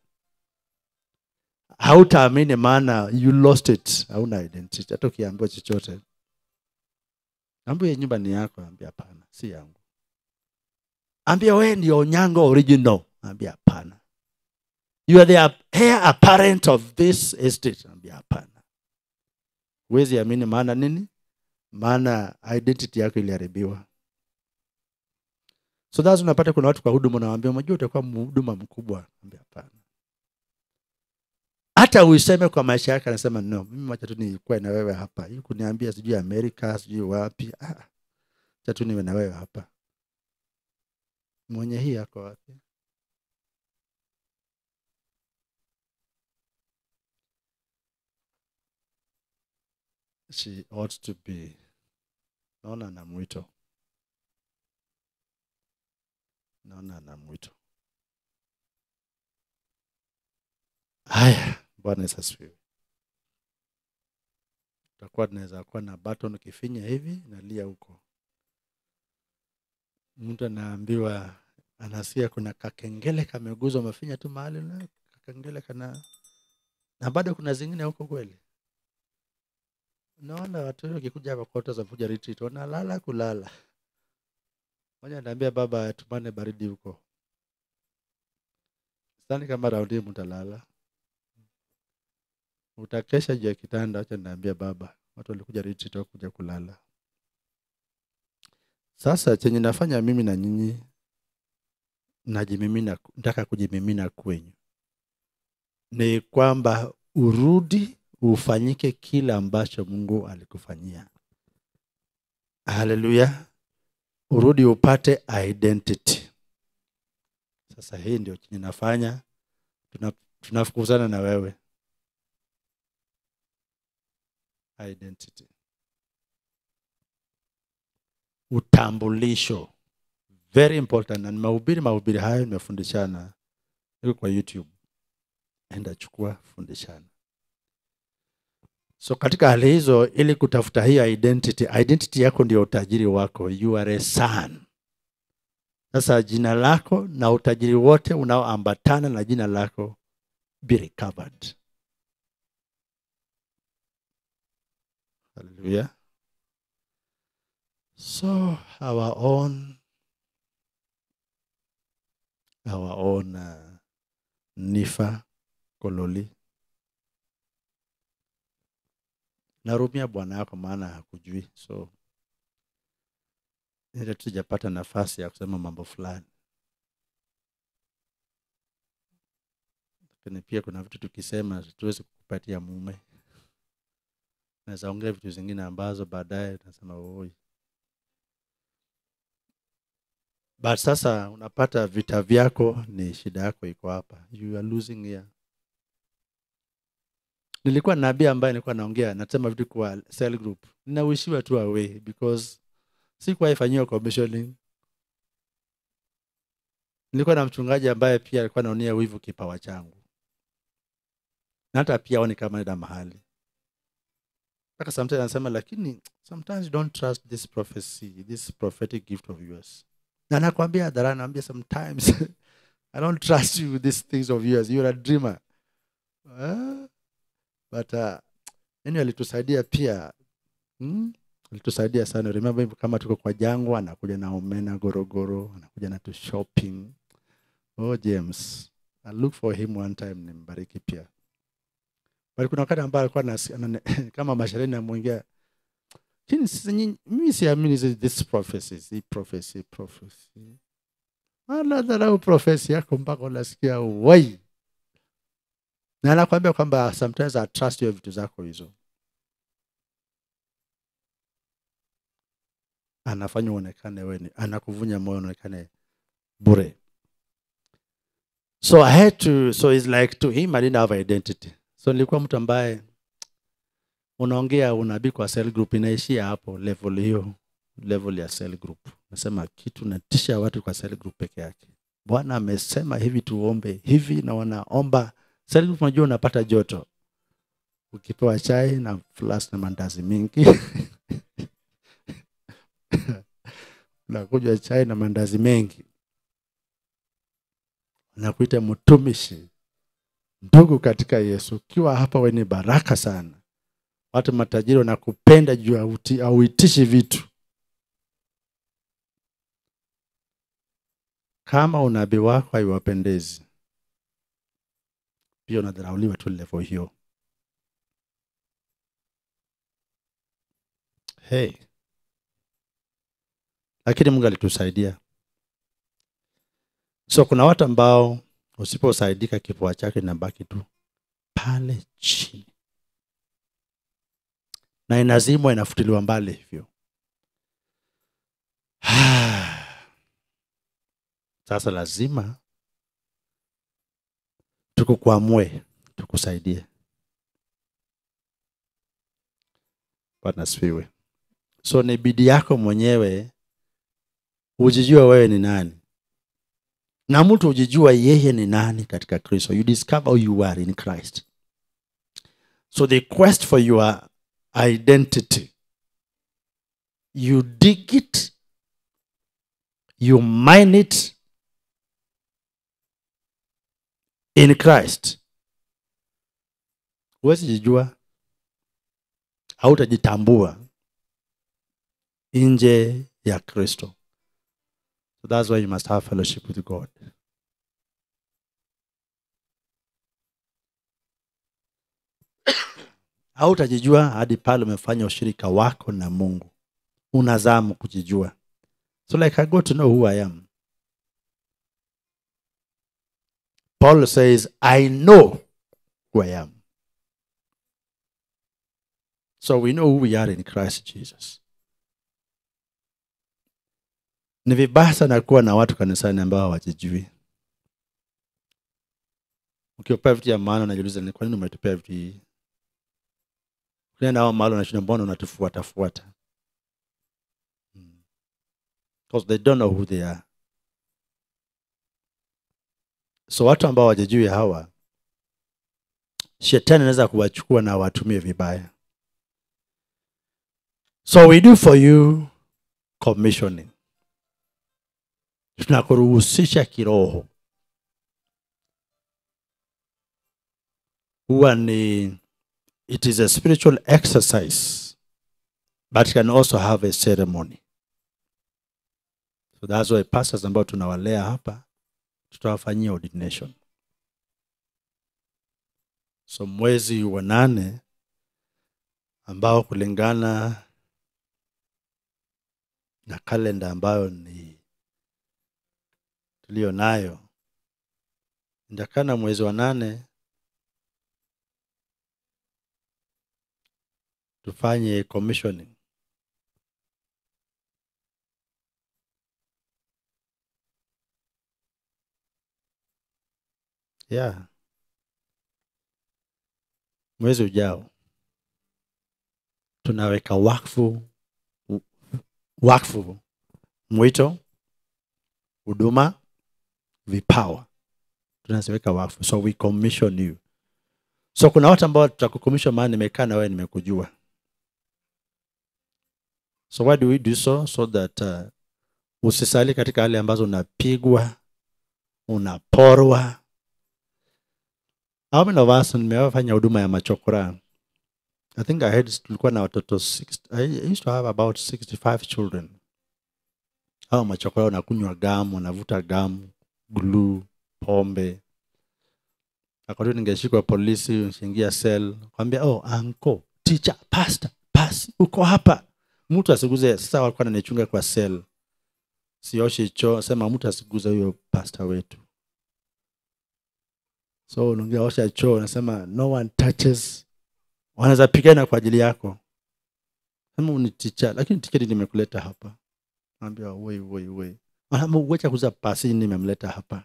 hautaamini maana you lost it hauna identity hata ukiambiwa chochote. Ambia nyumba ni yako ambia hapana si yangu. Ambia wewe ndio onyango original ambia hapana. You are the heir apparent of this estate ambia hapana huwezi amini maana nini? Maana identity yako iliharibiwa. So thats unapata kuna watu kwa huduma unawambia unajua utakuwa mhuduma mkubwa. Ambia hapana. Hata uiseme kwa maisha yake anasema no mimi wacha tu nikuwe na wewe hapa. Hii kuniambia sijui amerika sijui wapi. Ah, tu niwe na wewe hapa. Mwenye hii yako wapi she ought to be naona na mwito naona na mwito haya bwana yesu asifiwe. Utakuwa tunaweza kuwa na button ukifinya hivi nalia huko. Mtu anaambiwa anasikia kuna kakengele kameguzwa mafinya tu mahali na kakengele kana na bado kuna zingine huko kweli naona watu wakikuja hapa kota za kuja retreat wanalala kulala. Moja anambia baba atumane baridi huko. Sidhani kama raundi mtalala. Utakesha juu ya kitanda acha niambia baba watu walikuja retreat wakuja kulala. Sasa chenye nafanya mimi na nyinyi najimimina nataka kujimimina kwenyu. Ni kwamba urudi ufanyike kila ambacho mungu alikufanyia. Haleluya urudi upate identity. Sasa hii ndio ninafanya, nafanya tunafukuzana na wewe. Identity. Utambulisho. Very important. Na nimehubiri mahubiri hayo nimefundishana. Iko kwa youtube. Enda chukua fundishana so katika hali hizo ili kutafuta hiyo identity identity yako ndio utajiri wako. You are a son. Sasa jina lako na utajiri wote unaoambatana na jina lako be recovered. Hallelujah. so our own our own uh, nifa kololi narumia bwana yako maana hakujui so ile tujapata nafasi ya kusema mambo fulani. Lakini pia kuna vitu tukisema tuwezi kukupatia mume. Naweza ongea vitu zingine ambazo baadaye nasema oi. But sasa unapata vita vyako ni shida yako iko hapa. You are losing here nilikuwa nabi ambaye nilikuwa naongea nasema vitu kwa cell group. Ninawishiwa tu away because sikuwa ifanyiwa commissioning nilikuwa na mchungaji ambaye pia alikuwa naonia wivu kipawa changu. Na hata pia aone kama nenda mahali. Mpaka sometimes anasema lakini sometimes you don't trust this prophecy this prophetic gift of yours. Na nakwambia hadharani naambia sometimes i don't trust you with these things of yours. You're a dreamer. Ah, but uh, anyway, alitusaidia pia hmm? alitusaidia sana. Remember hivyo kama tuko kwa jangwa anakuja na omena gorogoro anakuja na tu shopping. Oh james i look for him one time nimbariki pia. But kuna wakati ambaye alikuwa kama sisi nyinyi- mimi siamini this prophecies hii prophecy prophecy. Mala dharau prophecy yako mpaka unasikia wai na anakwambia kwamba sometimes I trust hiyo vitu zako hizo. Anafanya uonekane weni anakuvunja moyo uonekane bure. So i had to so it's like to him i didn't have identity. So nilikuwa mtu ambaye unaongea unabii kwa cell group inaishia hapo level hiyo level ya cell group. Nasema kitu natisha watu kwa cell group peke yake. Bwana amesema hivi tuombe hivi na wanaomba group unajua unapata joto. Ukipewa chai na flas na mandazi mingi. Unakunywa chai na mandazi mengi. Nakuita mtumishi. Ndugu katika yesu ukiwa hapa wenye baraka sana. Watu matajiri wanakupenda juu hauitishi vitu. Kama unabii wako haiwapendezi pia unadharauliwa tu level hiyo. Hey. lakini mungu alitusaidia. So kuna watu ambao usiposaidika kifua chake inabaki tu pale chini. Na inazimwa inafutiliwa mbali hivyo. Sasa lazima tukukwamue tukusaidie. Bwana asifiwe. So ni bidii yako mwenyewe ujijua wewe ni nani. Na mtu ujijua yeye ni nani katika kristo. You discover who you are in christ. So the quest for your identity you dig it you mine it in christ. Huwezi jijua. Hautajitambua nje ya kristo. So that's why you must have fellowship with god. Hautajijua hadi pale umefanya ushirika wako na mungu. Unazamu kujijua. So like i got to know who i am paul says i know who I am. So we know who we are in Christ Jesus. Ni vibaya sana kuwa na watu kanisani ambao hawajijui. Ukiwapea vitu ya maana unajiuliza ni kwa nini umetupea vitu hii? Ukienda nao mahali unashinda mbona unatufuata fuata? Because hmm. they don't know who they are. So watu ambao wajajui hawa shetani anaweza kuwachukua na watumie vibaya. So we do for you commissioning. Tunakuruhusisha kiroho. Huwa ni it is a spiritual exercise but can also have a ceremony. So that's why pastors ambao tunawalea hapa tutawafanyia ordination. So mwezi wa nane ambao kulingana na kalenda ambayo ni tuliyo nayo ndakana mwezi wa nane tufanye commissioning yeah. Mwezi ujao tunaweka wakfu wakfu mwito huduma vipawa. Tunaziweka wakfu. So we commission you. So kuna watu ambao tutakukomishwa maana nimekaa na wewe nimekujua. So why do we do so? So that uh, usisali katika hali ambazo unapigwa unaporwa how many of us nimewafanya huduma ya machokora. I think i had tulikuwa na watoto 60, i used to have about 65 children. Hao machokora wanakunywa gamu wanavuta gamu glue pombe. Akati ningeshikwa polisi nishingia sel kwambia oh anko teacher pastor pasi uko hapa. Mtu asiguze sasa walikuwa nanichunga kwa sel sioshi choo sema mtu asiguze huyo pastor wetu so unaongea osha choo unasema no one touches. Wanaweza pigana kwa ajili yako. Sema uniticha lakini tiketi nimekuleta hapa. Naambia wei wei wei. Uwecha kuza pasi nimemleta hapa.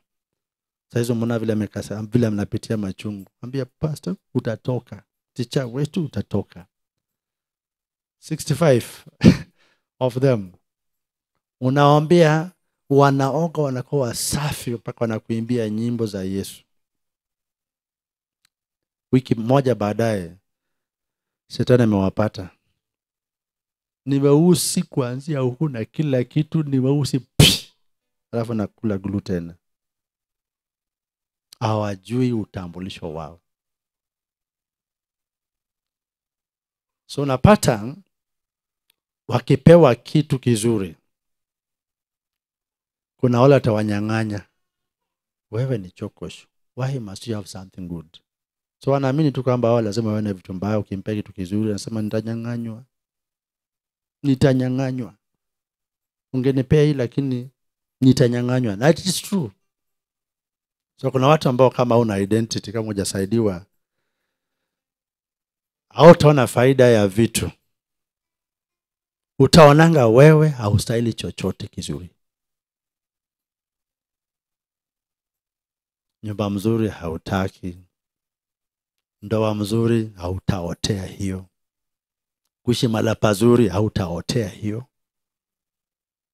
Sahizo mona vile amekasa vile mnapitia machungu. Ambia pastor utatoka. Ticha wetu utatoka. 65 of them. Unawambia wanaoga wanakuwa wasafi mpaka wanakuimbia nyimbo za yesu wiki moja baadaye shetani amewapata. Ni weusi kuanzia huku na kila kitu ni weusi alafu nakula gluten hawajui utambulisho wao. So unapata wakipewa kitu kizuri kuna wale watawanyang'anya. Wewe ni chokosho. Why must you have something good so wanaamini tu kwamba wao lazima wawe na vitu mbaya ukimpea kitu kizuri anasema nitanyang'anywa. Nitanyang'anywa. Ungenipea hii lakini nitanyang'anywa. Na it is true. So kuna watu ambao kama una identity kama hujasaidiwa utaona faida ya vitu. Utaonanga wewe haustahili chochote kizuri. Nyumba mzuri hautaki ndoa mzuri hautaotea hiyo. Kuishi mala pazuri hautaotea hiyo.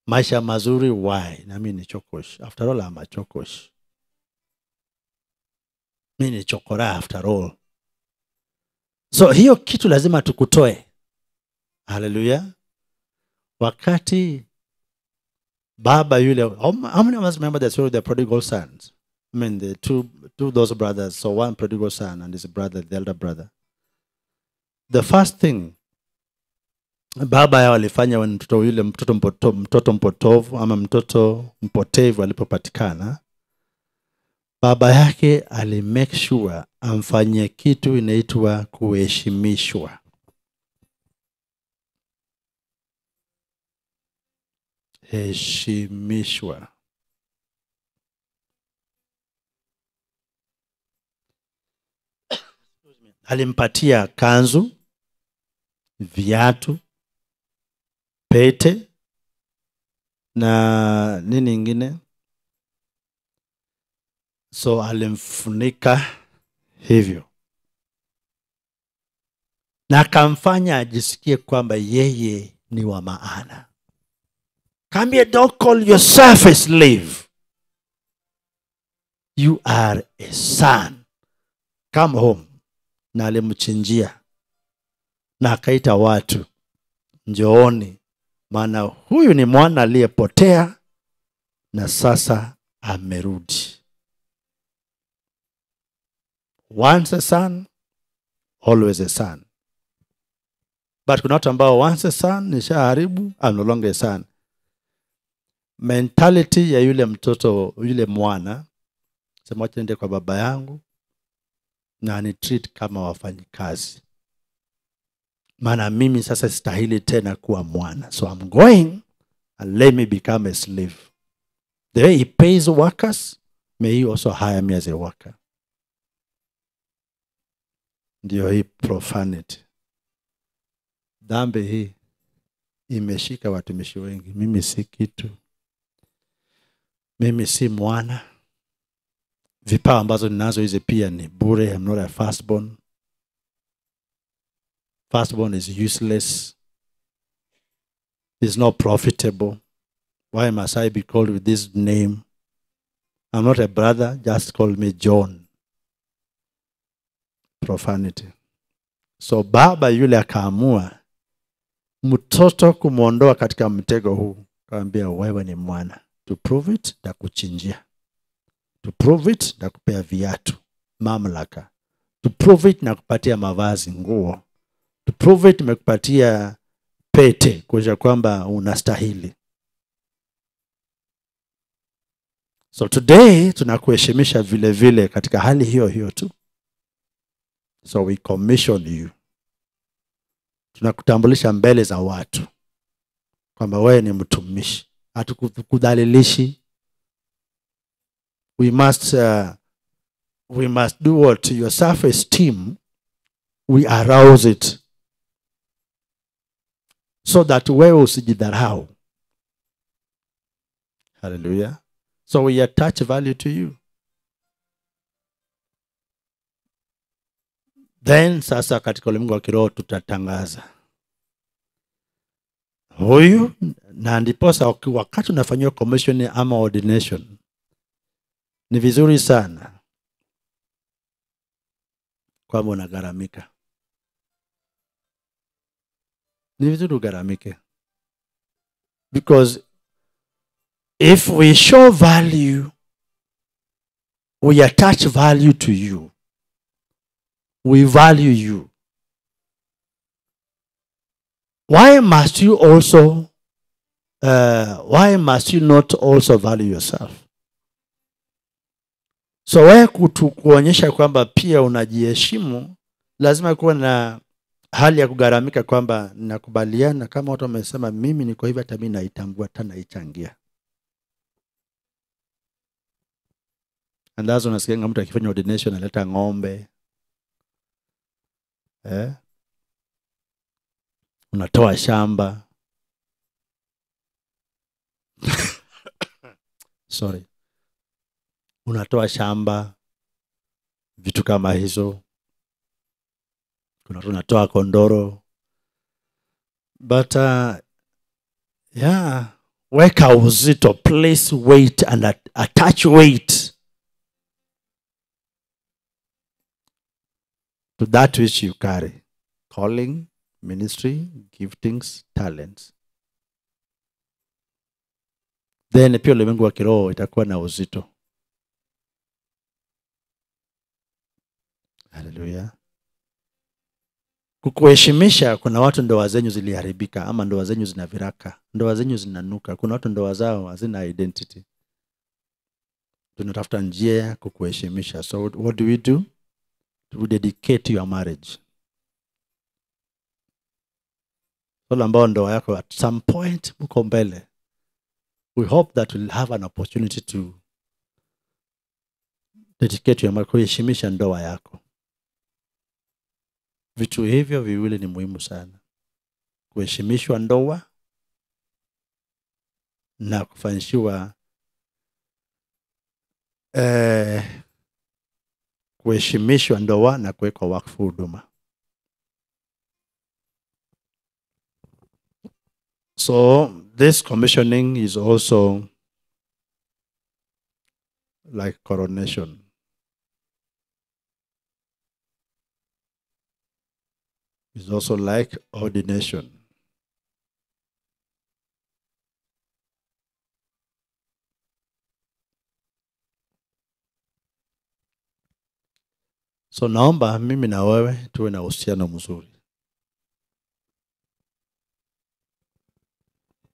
Maisha mazuri why? Nami ni chokosh after all ama chokosh mi ni chokora after all. So hiyo kitu lazima tukutoe. Haleluya wakati baba yule how many of us remember the story of the prodigal sons i mean the two two those brothers so one prodigal son and his brother the elder brother. The first thing baba yao alifanya mtoto yule mtoto mpoto, mtoto mpotovu ama mtoto mpotevu alipopatikana baba yake alimake sure amfanyie kitu inaitwa kuheshimishwa. Heshimishwa alimpatia kanzu viatu pete na nini ingine. So alimfunika hivyo. Na akamfanya ajisikie kwamba yeye ni wa maana. Kambie, don't call yourself a slave. You are a son. Come home na alimchinjia na akaita watu njooni maana huyu ni mwana aliyepotea na sasa amerudi. Once a son always a son. But kuna watu ambao once a son nishaharibu I'm no longer a son. Mentality ya yule mtoto yule mwana sema wacha kwa baba yangu na ni treat kama wafanyikazi. Maana mimi sasa sistahili tena kuwa mwana. So I'm going and let me become a slave. The way he pays workers may he also hire me as a worker. Ndio hii profanity. Dhambi hii imeshika watumishi wengi. Mimi si kitu. Mimi si mwana vipawa ambazo ninazo hizi pia ni bure I'm not a firstborn firstborn is useless. Is not profitable. Why must i be called with this name? I'm not a brother just call me john. Profanity. So baba yule akaamua mtoto kumwondoa katika mtego huu. Kaambia wewe ni mwana. To prove it takuchinjia to prove it na kupea viatu mamlaka. To prove it na kupatia mavazi nguo. To prove it imekupatia pete kuonyesha kwamba unastahili. So today tunakuheshimisha vile vile katika hali hiyo hiyo tu. So we commission you. Tunakutambulisha mbele za watu kwamba wewe ni mtumishi. Hatukudhalilishi we must uh, we must do what your self esteem we arouse it. So that wewe usijidharau. Haleluya so we attach value to you. Then sasa katika ulimwengu wa kiroho tutatangaza. Huyu na ndiposa wakati unafanyiwa commission ama ordination ni vizuri sana. Kwamba unagharamika ni vizuri ugharamike. Because if we show value we attach value to you. We value you. Why must you also uh, why must you not also value yourself so wewe kuonyesha kwamba pia unajiheshimu lazima kuwa na hali ya kugaramika kwamba nakubaliana. Kama watu wamesema mimi niko hivi hata mimi naitambua hata naichangia. Andazo nasikia mtu akifanya ordination analeta ng'ombe. Eh? unatoa shamba. Sorry unatoa shamba vitu kama hizo. Kuna watu unatoa kondoro. But uh, yeah weka uzito place weight and at- attach weight. To that which you carry. Calling ministry giftings talents. Then pia ulimwengu wa kiroho itakuwa na uzito haleluya kukuheshimisha kuna watu ndoa zenyu ziliharibika ama ndoa zenyu zina viraka ndoa zenyu zinanuka kuna watu ndoa zao hazina identity. Tunatafuta njia ya kukuheshimisha. So what do we do? To dedicate your marriage. Wale ambao ndoa yako at some point uko mbele. We hope that we'll have an opportunity to dedicate your marriage kuheshimisha ndoa yako vitu hivyo viwili ni muhimu sana. Kuheshimishwa ndoa na kufanyishiwa eh, kuheshimishwa ndoa na kuwekwa wakfu huduma. So this commissioning is also like coronation is also like ordination. So naomba mimi na wewe tuwe na uhusiano mzuri.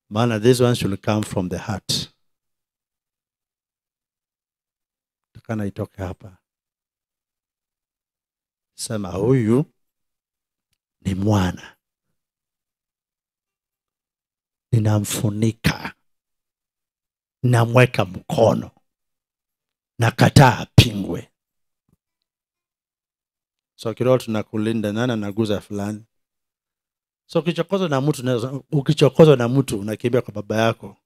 Maana this one should come from the heart. Takana itoke hapa. Sema huyu ni mwana ninamfunika namweka mkono nakataa apingwe so kiroho tunakulinda nani anaguza fulani? So ukichokozwa na mtu ukichokozwa na mtu unakimbia kwa baba yako.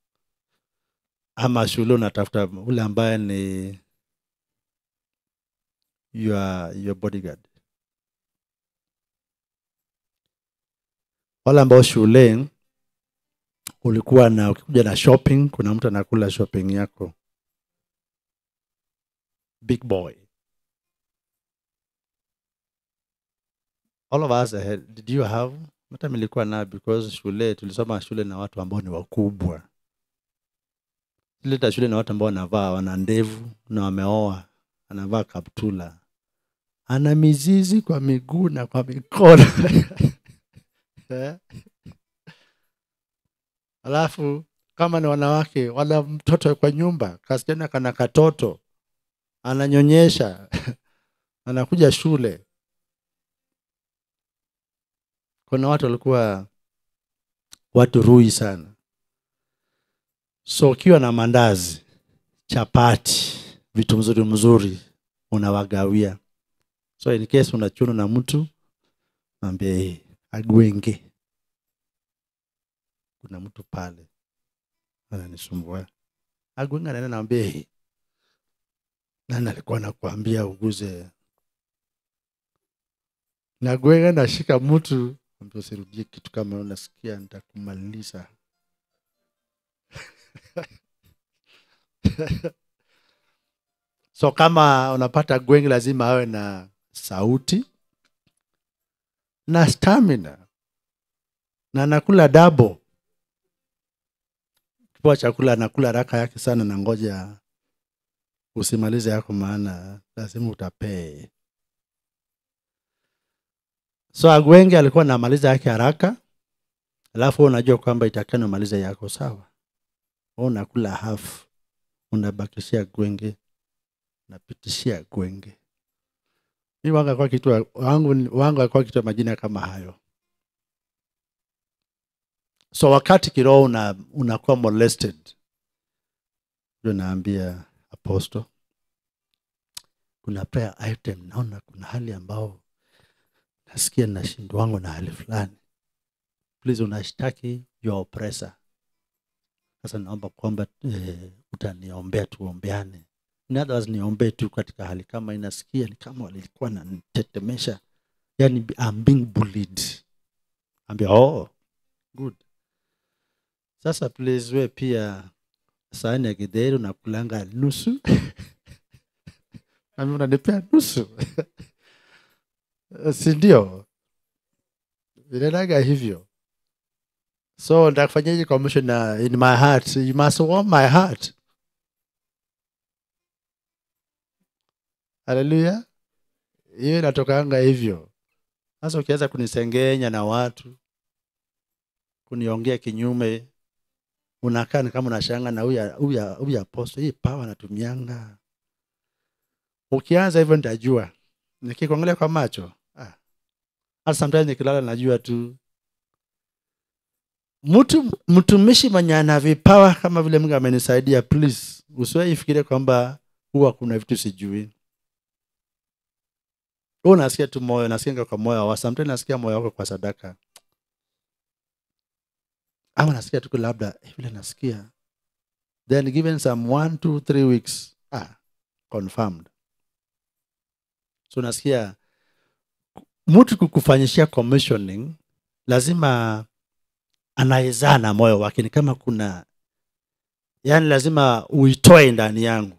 Ama shule unatafuta ule ambaye ni your, your bodyguard wale ambao shule ulikuwa na ukikuja na shopping kuna mtu anakula shopping yako. Big boy. All of us ahead, did you have? Hata nilikuwa na because shule tulisoma shule na watu ambao ni wakubwa. Tulita shule na watu ambao wanavaa wana ndevu na wameoa anavaa kaptula. Ana mizizi kwa miguu na kwa mikono Eh? alafu kama ni wanawake wala mtoto kwa nyumba kasichana kana katoto ananyonyesha anakuja shule. Kuna watu walikuwa watu rui sana. So ukiwa na mandazi chapati vitu mzuri mzuri unawagawia. So in case unachuna na mtu ambia hey, agwenge. Kuna mtu pale ananisumbua. Agwenge anaenda naambia hii nani alikuwa nakuambia uguze? Nagwenge nashika mtu ambia usirudie kitu kama nasikia nitakumaliza. So kama unapata gwengi lazima awe na sauti na stamina na nakula dabo kipoa chakula nakula raka yake sana na ngoja usimalize yako maana lazima utapee. So agwenge alikuwa namaliza yake haraka alafu unajua kwamba itakana maliza yako sawa. Unakula half unabakishia gwenge napitishia gwenge mi wanga kwa kitu wangu wangu alikuwa kitu majina kama hayo. So wakati kiroho una, unakuwa molested ndio naambia apostle kuna prayer item naona kuna hali ambao nasikia nashindwangu na hali fulani. Please unashtaki your oppressor. Sasa naomba kwamba eh, utaniombea tuombeane In other words, niombee tu katika hali kama inasikia ni kama walikuwa nantetemesha yani I'm being bullied. Ambia oh good. Sasa please we pia sahani ya githeri unakulanga nusu. Nami unanipea nusu. Sindio vinaendaga hivyo. So ntakufanyaje na in my heart? You must warm my heart haleluya hiyo inatokanga hivyo. Sasa ukianza kunisengenya na watu kuniongea kinyume unakaa ni kama unashanga na huyu huyu huyu apostle hii pawa anatumianga ukianza hivyo nitajua. Nikikuangalia kwa macho ah. hata sometimes nikilala najua tu. Mtu mtumishi mwenye ana vipawa kama vile mungu amenisaidia please usiwaifikirie kwamba huwa kuna vitu sijui Wewe unasikia tu moyo nasikia kwa moyo wa sometimes nasikia moyo wako kwa sadaka. Ama nasikia tu labda eh, vile nasikia. Then given some one two three weeks ah confirmed. So nasikia mtu kukufanyishia commissioning lazima anaezaa na moyo wake. Ni kama kuna yani lazima uitoe ndani yangu.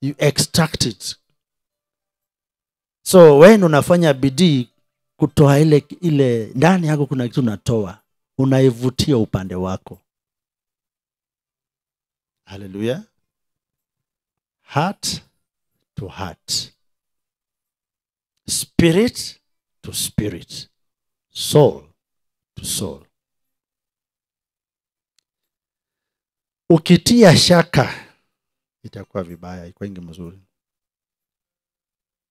You extract it so wen unafanya bidii kutoa ile ile ndani yako kuna kitu unatoa unaivutia upande wako. Haleluya heart to heart. Spirit to spirit. Soul to soul. Ukitia shaka itakuwa vibaya ikwengi mzuri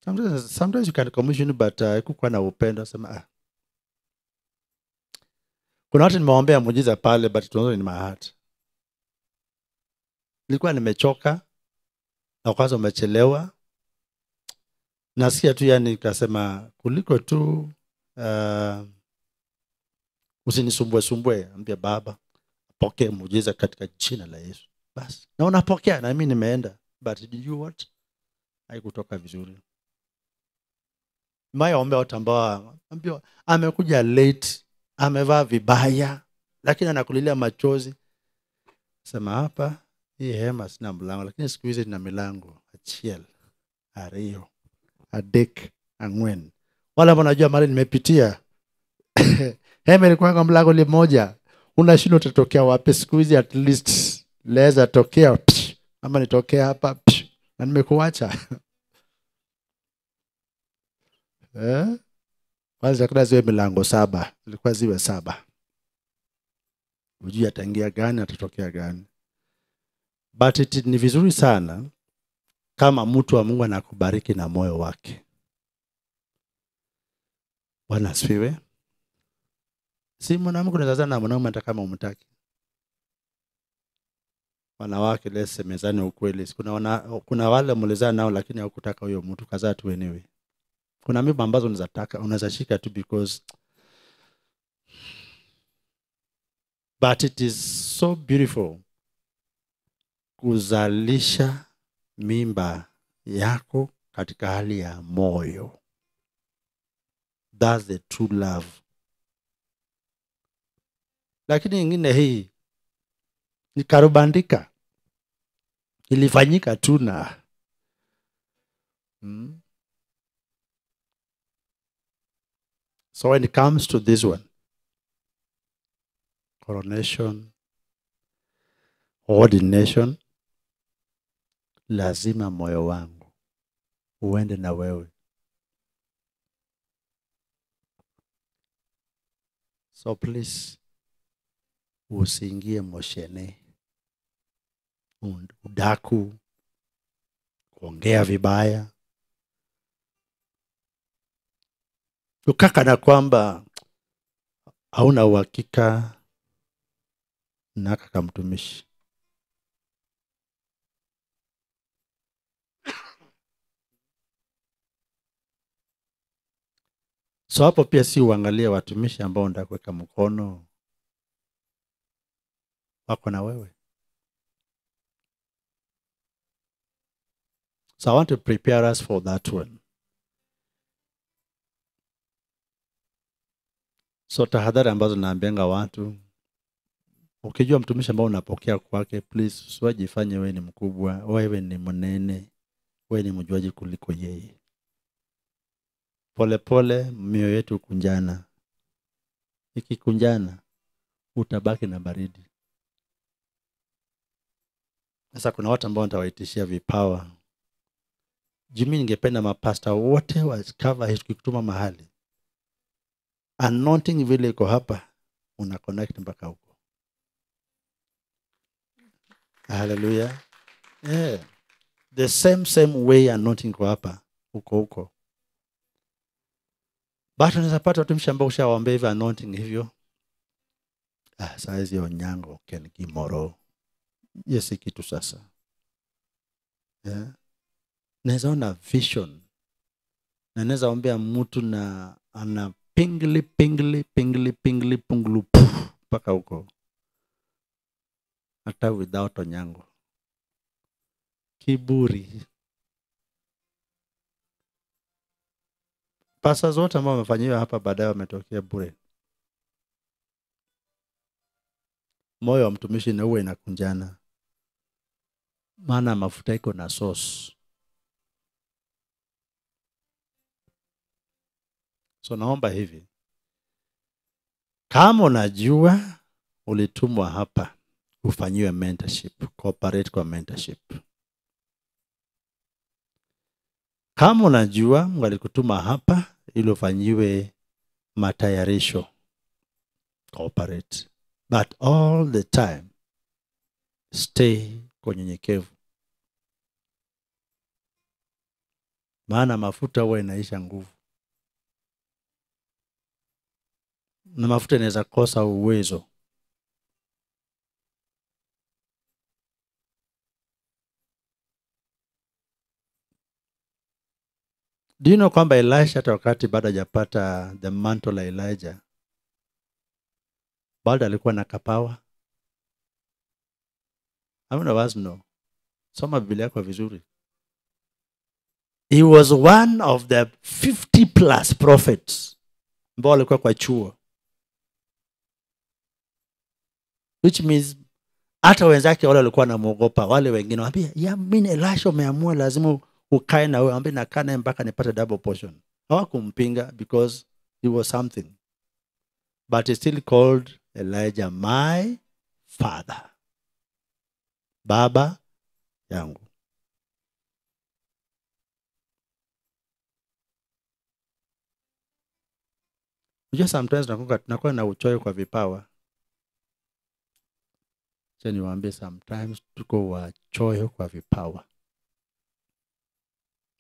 sometimes, sometimes you can commission but uh, kukuwa na upendo sema ah. kuna watu nimeombea pale but nilikuwa nimechoka na kwanza umechelewa nasikia tu yani kasema kuliko tu uh, usinisumbue sumbue ambia baba apokee mujiza katika jina la yesu. Basi na unapokea na mi nimeenda but did you what? Haikutoka vizuri mayaombea watu ambao ambio amekuja late. Amevaa vibaya. Lakini anakulilia machozi. Sema hapa hii hema sina mlango lakini siku hizi ina milango. Achiel ario adek angwen. Wale ambao najua mali nimepitia hema ilikuwanga mlango limoja unashindwa utatokea wapi? Siku hizi at least laweza tokea ama nitokea hapa na nimekuacha eh? kwanza ziwe milango saba ilikuwa ziwe saba. Hujui ataingia gani atatokea gani. But it, ni vizuri sana kama mtu wa mungu anakubariki na moyo wake. Bwana asifiwe. Si mwanamke unazaza na mwanaume hata kama umtaki wanawake lese mezani ukweli. Kuna, wana, kuna wale mlizaa nao lakini haukutaka huyo mtu kazaa tu wenyewe kuna mimba ambazo unazataka unaweza shika tu because but it is so beautiful kuzalisha mimba yako katika hali ya moyo. Thats the true love. Lakini ingine hii ni karubandika. Ilifanyika tu na hmm? So when it comes to this one coronation ordination lazima moyo wangu uende na wewe. So please usiingie moshene udaku kuongea vibaya ukaka na kwamba hauna uhakika na kaka mtumishi. So hapo pia si uangalie watumishi ambao nda kuweka mkono. Wako na wewe. So i want to prepare us for that one so tahadhari ambazo naambianga watu ukijua mtumishi ambao unapokea kwake please usiwajifanye wewe ni mkubwa wewe ni mnene wewe ni mjuaji kuliko yeye. Polepole mioyo yetu kunjana ikikunjana utabaki na baridi. Sasa kuna watu ambao nitawaitishia vipawa. Jimi, ningependa mapasta wote wa cover hii tukikutuma mahali anointing vile iko hapa una connect mpaka huko. Haleluya yeah. the same same way anointing iko hapa huko huko. But unaweza pata watumishi ambao ushawaambia hivyo anointing hivyo. Ah, saizi onyango kenkimoro hiyo si kitu sasa. Yeah. naweza ona vision. Na naweza ombea mtu na ana pingli pingli pingli punglu puf, mpaka huko. Hata without onyango. Kiburi. Pasa zote ambao wamefanyiwa hapa baadaye wametokea bure. Moyo wa mtumishi na uwe inakunjana. Maana mafuta iko na sauce so naomba hivi. Kama unajua ulitumwa hapa ufanyiwe mentorship cooperate kwa mentorship. Kama unajua Mungu alikutuma hapa ili ufanyiwe matayarisho cooperate. But all the time stay kwa unyenyekevu. Maana mafuta huwa inaisha nguvu na mafuta inaweza kosa uwezo. Dino you know kwamba elisha hata wakati bado hajapata the mantle la elijah bado alikuwa na kapawa? How wazi no. soma biblia yako vizuri. He was one of the 50 plus prophets ambao walikuwa kwa chuo which means hata wenzake wale walikuwa namwogopa, wale wengine wambia ya mimi elisha umeamua lazima ukae na wewe. Ambaye nakaa naye mpaka nipate double portion. Hawakumpinga because he was something. But he still called elijah my father. Baba yangu. Unajua sometimes nakuwa tunakuwa na uchoyo kwa vipawa cha niwaambie sometimes tuko wachoyo kwa vipawa.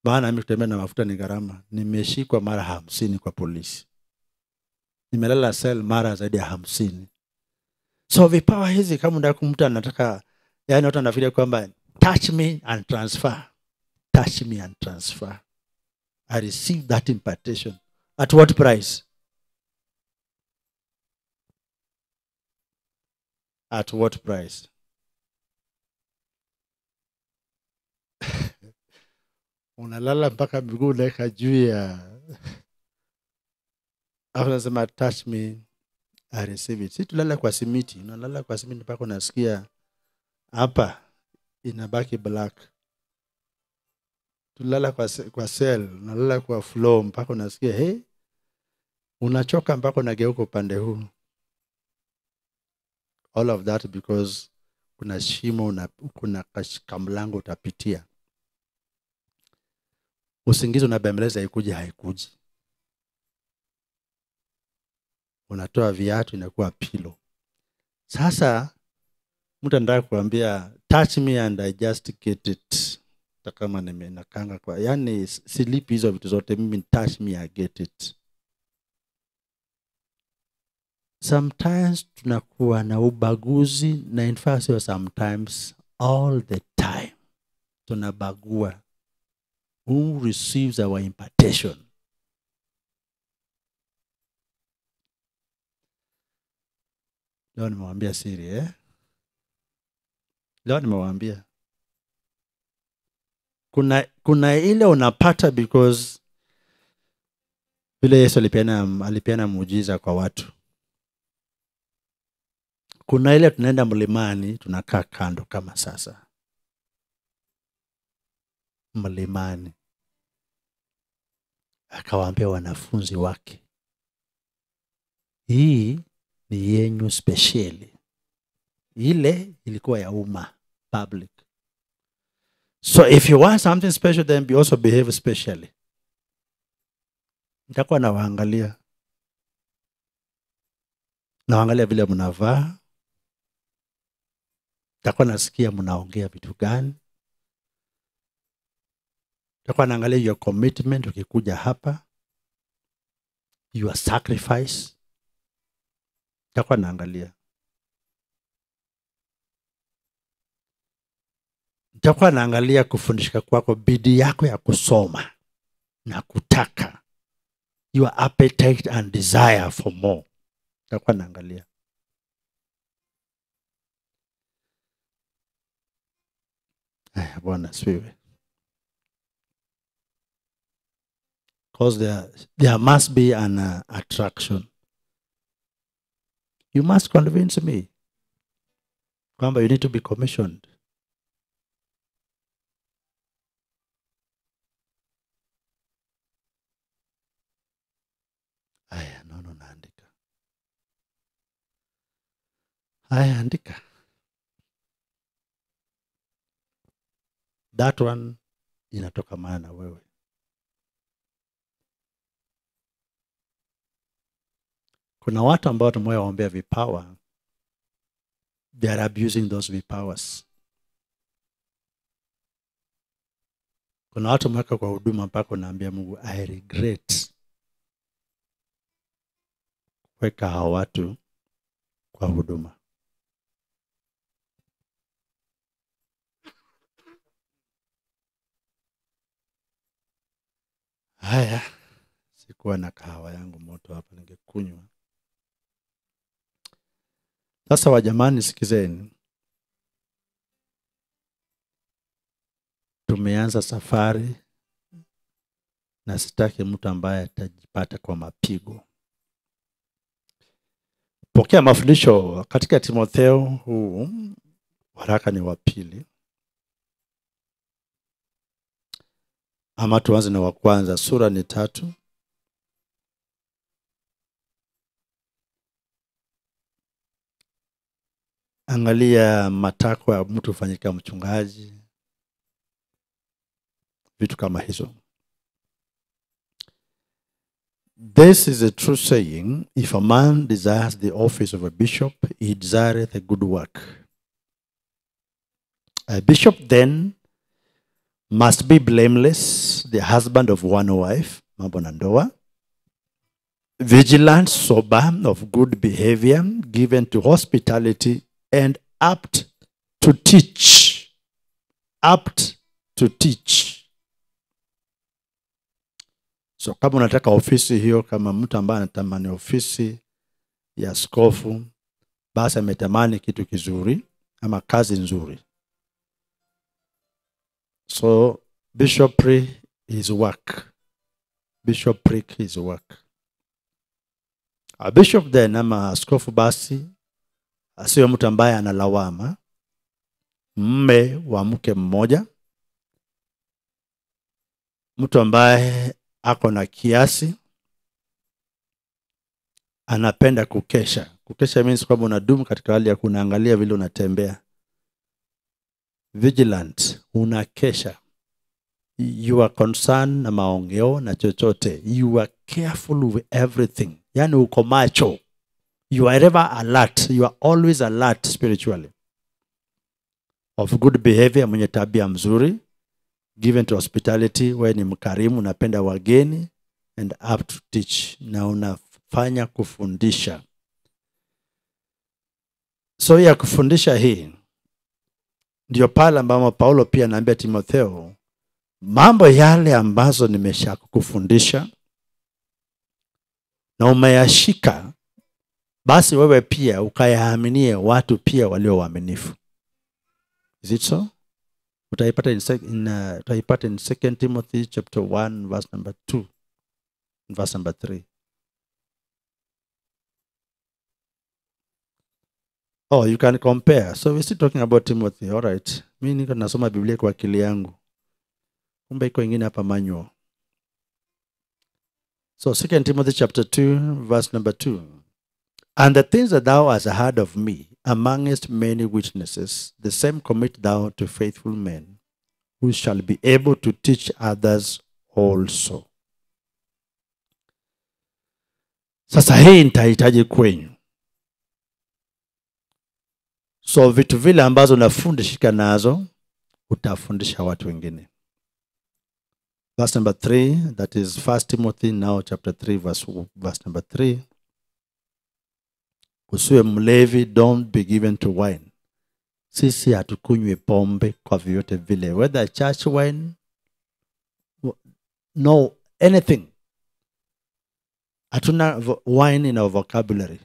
Maana mimi kutembea na mafuta ni gharama. Nimeshikwa mara hamsini kwa polisi. Nimelala sel mara zaidi ya hamsini. So vipawa hizi kama ndako mtu anataka yani watu anafikiria kwamba touch me and transfer. Touch me and transfer. I receive that impartation. At what price at what price? Unalala mpaka miguu unaweka juu ya. Afu nasema touch me I receive it. Si tulala kwa simiti unalala kwa simiti mpaka unasikia hapa inabaki black. Tulala kwa, kwa cell unalala kwa floor mpaka unasikia hey, unachoka mpaka unageuka upande huu all of that because kuna shimo una, kuna kashikamlango utapitia. Usingizi unabembeleza haikuji haikuji. Unatoa viatu inakuwa pilo sasa mtu anataka kuambia touch me and i just get it. Kama nimenakanga kwa yani silipi hizo vitu zote mimi touch me i get it sometimes tunakuwa na ubaguzi na in fact sometimes all the time. Tunabagua. Who receives our impartation? Leo nimewambia siri eh? leo nimewambia. Kuna kuna ile unapata because vile yesu alipeana alipeana muujiza kwa watu kuna ile tunaenda mlimani tunakaa kando kama sasa. Mlimani. Akawaambia wanafunzi wake hii ni yenyu spesheli. Ile ilikuwa ya umma public. So if you want something special then be also behave specially. Nitakuwa nawaangalia. Nawaangalia vile mnavaa nitakuwa nasikia mnaongea vitu gani. Takuwa naangalia your commitment ukikuja hapa. Your sacrifice. Takuwa naangalia. Nitakuwa naangalia kufundishika kwako bidii yako ya kusoma na kutaka. Your appetite and desire for more. Takuwa naangalia Aya, bwana asifiwe. because there, there must be an uh, attraction. You must convince me kwamba you need to be commissioned. Aya naona naandika Aya, andika that one inatoka maana wewe. Kuna watu ambao tumewaombea vipawa. They are abusing those vipowers. Kuna watu mweka kwa huduma mpaka unaambia mungu i regret kuweka hawa watu kwa huduma haya. Sikuwa na kahawa yangu moto hapa ningekunywa. Sasa wajamani sikizeni. Tumeanza safari na sitaki mtu ambaye atajipata kwa mapigo. Pokea mafundisho katika timotheo huu waraka ni wa pili ama tuanze na wa kwanza sura ni tatu. Angalia matakwa ya mtu fanyika mchungaji. Vitu kama hizo. This is a true saying. If a man desires the office of a bishop he desireth a good work. A bishop then must be blameless the husband of one wife mambo na ndoa. Vigilant sober of good behavior given to hospitality and apt to teach. Apt to teach. So kama unataka ofisi hiyo kama mtu ambaye anatamani ofisi ya skofu basi ametamani kitu kizuri ama kazi nzuri so bishopry is work. Bishopric is work. A bishop then ama askofu basi asiwe mtu ambaye analawama. Mme wa mke mmoja. Mtu ambaye ako na kiasi. Anapenda kukesha. Kukesha means kwamba unadumu katika hali ya kunaangalia vile unatembea vigilant unakesha. You are concerned na maongeo na chochote. You are careful with everything. Yani uko macho. You are ever alert. You are always alert spiritually. Of good behavior mwenye tabia mzuri given to hospitality wewe ni mkarimu unapenda wageni and up to teach na unafanya kufundisha. So ya kufundisha hii ndio pale ambamo paulo pia anaambia timotheo mambo yale ambazo nimeshakufundisha na umeyashika basi wewe pia ukayaaminie watu pia walio waaminifu. Is utaipata in, in, uh, in 2 timothy chapter 1 verse number 2 verse number 3 oh you can compare. So we're still talking about timothy. All right. Mi niko nasoma biblia kwa akili yangu. Kumbe iko ingine hapa manual. So second timothy chapter 2 verse number 2 and the things that thou hast heard of me amongst many witnesses, the same commit thou to faithful men, who shall be able to teach others also. Sasa hii nitahitaji kwenyu. So vitu vile ambazo unafundishika nazo utafundisha watu wengine. Verse number 3, that is 1 Timothy now chapter 3 verse, verse number 3 usiwe mlevi don't be given to wine. Sisi hatukunywi pombe kwa vyote vile. Whether church wine no anything. Hatuna wine in our vocabulary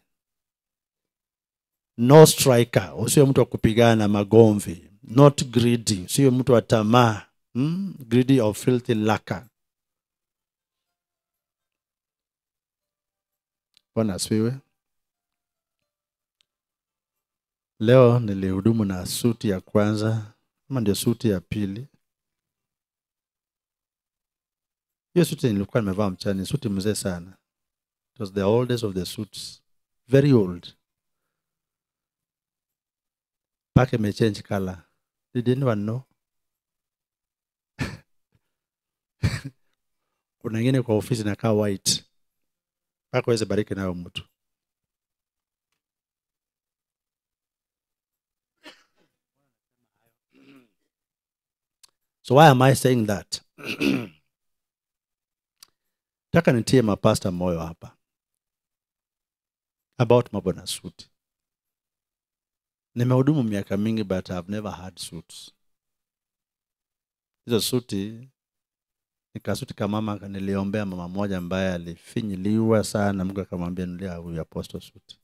no striker. Usiwe mtu wa kupigana magomvi. Not greedy. Usiwe mtu wa tamaa. Hmm? greedy of filthy laka. Bwana asifiwe. Leo nilihudumu na suti ya kwanza ama ndio suti ya pili. Hiyo suti nilikuwa nimevaa mchani suti mzee sana. It was the oldest of the suits. Very old mpaka imechange color. Did anyone know. Kuna ingine kwa ofisi inakaa white. Mpaka uweze bariki nayo mtu. So why am i saying that? Taka nitie mapasta moyo hapa about mambo suti nimehudumu miaka mingi but I've never had suits. Hizo suti nikasuti kamama niliombea mama moja ambaye alifinyiliwa sana. Mungu akamwambia nulia huyu apostle suit.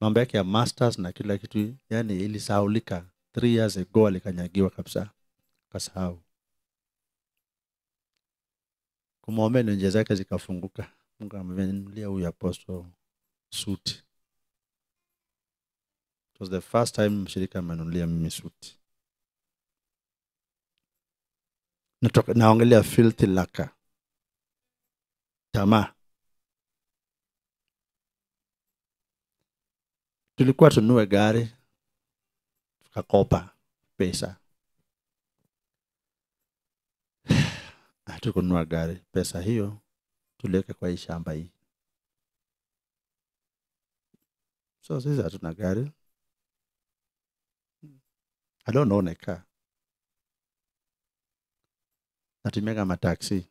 Mambo yake ya masters na kila kitu yani ilisaulika. three years ago alikanyagiwa kabisa kasahau. Kumwombea njia zake zikafunguka. Mungu amemnulia huyu apostle suti It was the first time mshirika amenunulia mimi suti. Naongelea filthy laka. Tamaa. Tulikuwa tunue gari tukakopa pesa. Hatukununua gari pesa hiyo tuliweke kwa hii shamba hii. So sisi hatuna gari I don't own a. Natumiaga mataxi.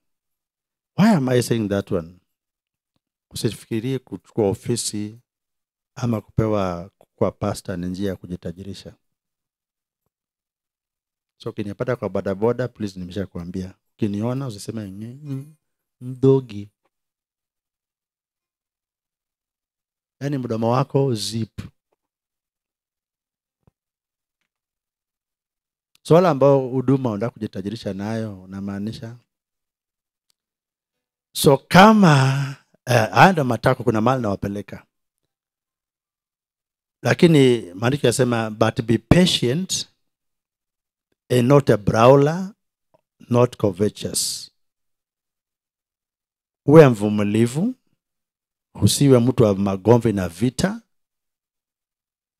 Why am I saying that one? Usifikirie kuchukua ofisi ama kupewa kwa pasta ni njia ya kujitajirisha. So ukinipata kwa bodaboda, please nimesha kuambia. Ukiniona usiseme "Nye- nye- mdogi. Yaani mdomo wako zip. Swala ambao huduma unataka kujitajirisha nayo unamaanisha? So kama eh, haya ndo matako kuna mali nawapeleka. Lakini maandiko yasema but be patient and not a brawler not covetous. Uwe mvumilivu usiwe mtu wa magomvi na vita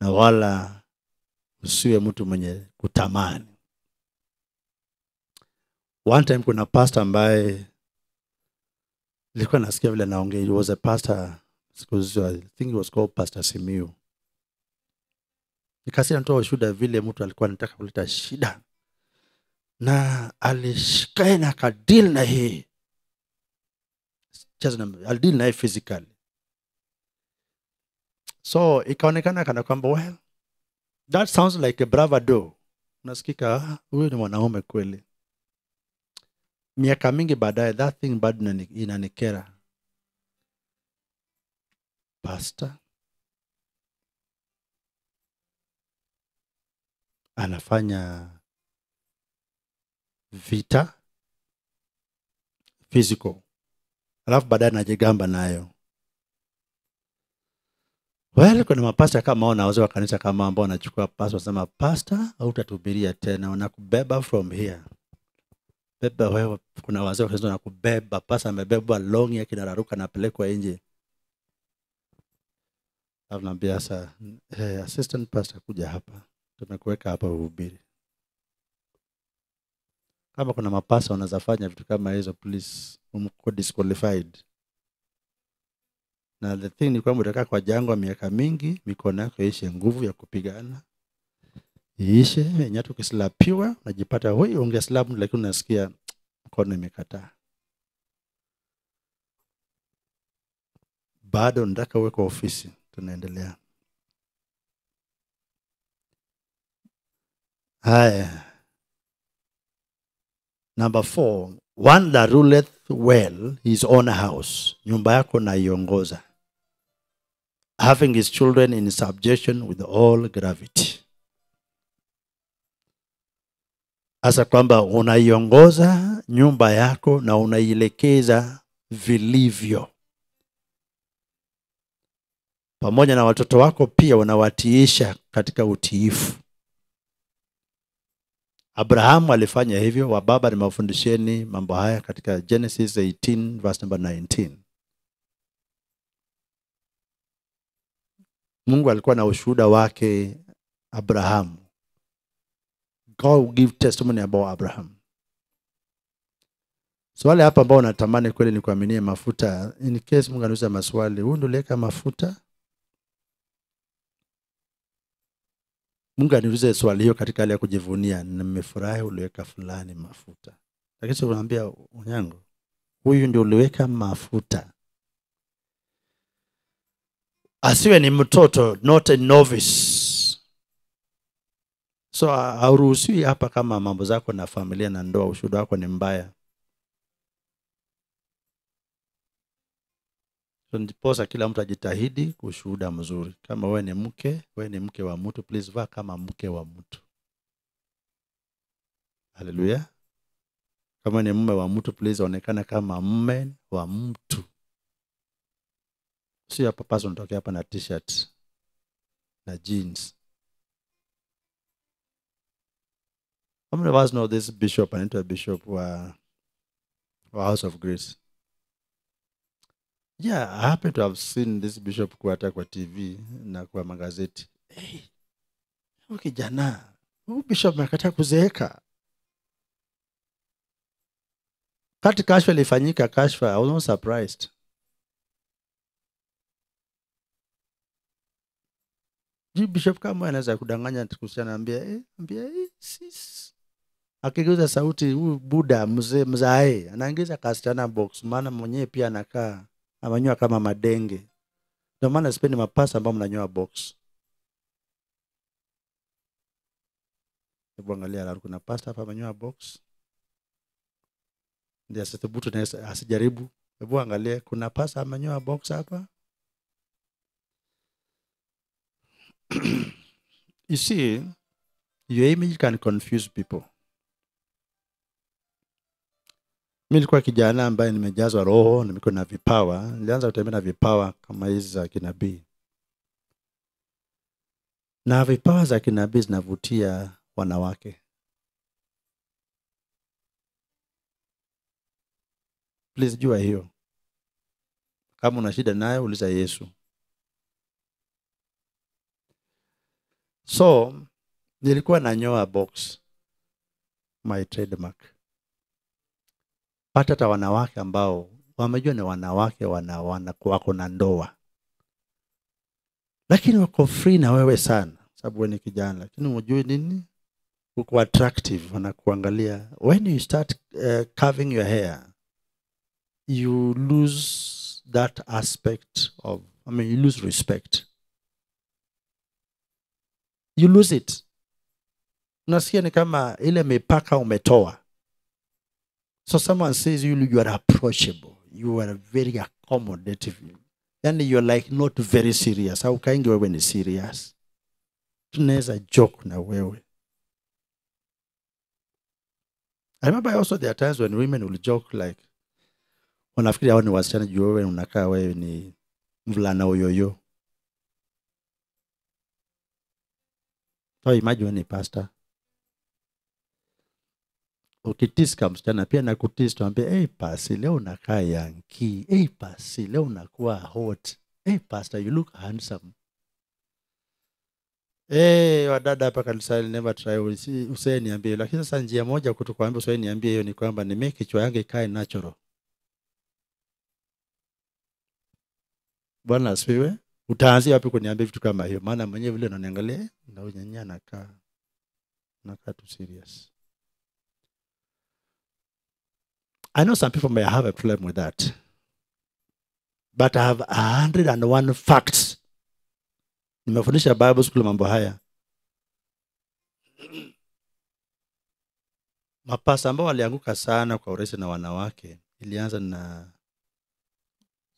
na wala usiwe mtu mwenye kutamani one time kuna pastor ambaye nilikuwa nasikia vile naongea it was a pastor siku i think it was called pastor simiu nikasikia natoa ushuhuda vile mtu alikuwa anataka kuleta shida. Na alishikae na akadil na hii Just na- physical so ikaonekana kana kwamba well that sounds like a bravado nasikika "Ah, huyu ni mwanaume kweli miaka mingi baadaye that thing bado inani- inanikera. Pasta anafanya vita physical. Alafu baadaye anajigamba nayo. Well kuna mapasta kama ao na wazee wa kanisa kama ambao wanachukua pasta wanasema pasta hautatuhubiria tena wanakubeba from here beba wewe kuna wazee wa na kubeba pasa, amebebwa longi yake akinararuka napelekwa nje. Anaambia naambia sasa hey, assistant pastor kuja hapa. Tumekuweka hapa uhubiri. Kama kuna mapasa unazafanya vitu kama hizo please umko disqualified. Na the thing ni kwamba utakaa kwa jangwa miaka mingi mikono yako ishe nguvu ya kupigana iishe hata ukislapiwa unajipata hoi ungeslapu lakini unasikia mkono imekataa. Bado nataka uwe kwa ofisi tunaendelea. Haya. Number four one that ruleth well his own house nyumba yako naiongoza. Having his children in subjection with all gravity hasa kwamba unaiongoza nyumba yako na unaielekeza vilivyo. Pamoja na watoto wako pia unawatiisha katika utiifu. Abrahamu alifanya hivyo wababa nimewafundisheni mambo haya katika genesis 18 verse number 19 mungu alikuwa na ushuhuda wake abrahamu god will give testimony about abraham. Swali hapa ambao unatamani kweli ni kuaminie mafuta in case mungu anauza maswali huyu ndio leka mafuta? Mungu aniulize swali hiyo katika hali ya kujivunia nimefurahi uliweka fulani mafuta. Lakini sio unaambia unyango huyu ndio uliweka mafuta. Asiwe ni mtoto not a novice so ha- hauruhusiwi hapa kama mambo zako na familia na ndoa ushuhuda wako ni mbaya. So ndiposa kila mtu ajitahidi kushuhuda mzuri. Kama wewe ni mke wewe ni mke wa mtu please vaa kama mke wa mtu. Haleluya kama ni mume wa mtu please onekana kama mme wa mtu. Sio hapa pasa unatokea hapa na t-shirt na jeans How many of us know this bishop? Anita bishop wa house of grace. Yeah i happen to have seen this bishop kwa hata kwa tv na kwa magazeti. Hey, huyu kijana huyu bishop amekataa kuzeeka. Kati kashfa ilifanyika kashfa i was not surprised. Juu bishop kama anaweza kudanganya kuhusiana ambia eh, ambia eh, sis akigeuza sauti huyu buda mzee mzae anaingiza kasichana box maana mwenyewe pia anakaa amenyoa kama madenge. Ndio maana sipendi mapasa ambao mnanyoa box. Hebu angalia kuna pasta hapa amenyoa box. Ndio asithubutu na asijaribu. Hebu angalia kuna pasta amenyoa box hapa. You see your image can confuse people mi nilikuwa kijana ambaye nimejazwa roho nimekuwa na vipawa. Nilianza kutembea na vipawa kama hizi za kinabii. Na vipawa za kinabii zinavutia wanawake. Please jua hiyo. Kama una shida nayo uliza yesu. So nilikuwa nanyoa box my trademark pata hata wanawake ambao wamejua ni wanawake wana, wana, wako na ndoa. Lakini wako free na wewe sana sababu wewe ni kijana lakini hujui nini uko attractive wanakuangalia. When you start uh, carving your hair you lose that aspect of i mean you lose respect. You lose it. Unasikia ni kama ile mipaka umetoa so someone says you, you are approachable. You are very accommodative. Then you're like not very serious. Au kaingi wewe ni serious? Tunaweza joke na wewe. I remember also there are times when women will joke like wanafikiri hao ni wasichana? Juu wewe unakaa wewe ni mvulana uyoyo. So imagine wewe ni pastor ukitiska msichana pia na nakutis tuambia hey, pasi leo unakaa yanki hey, pasi leo unakuwa hot. Hey, pastor you look handsome. Hey, wadada hapa kanisani never try. Usi- usiye niambie. Lakini sasa njia moja kutukwambia usiye niambie hiyo ni kwamba ni make kichwa yangu ikae natural. Bwana asifiwe. Utaanzia wapi kuniambia vitu kama hiyo? Maana mwenyewe vile unaniangalia eh, na unyenye anakaa nakaa tu serious I know some people may have a problem with that. But I have a hundred and one facts. Nimefundisha Bible school mambo haya. mapasa ambao walianguka sana kwa urahisi na wanawake ilianza na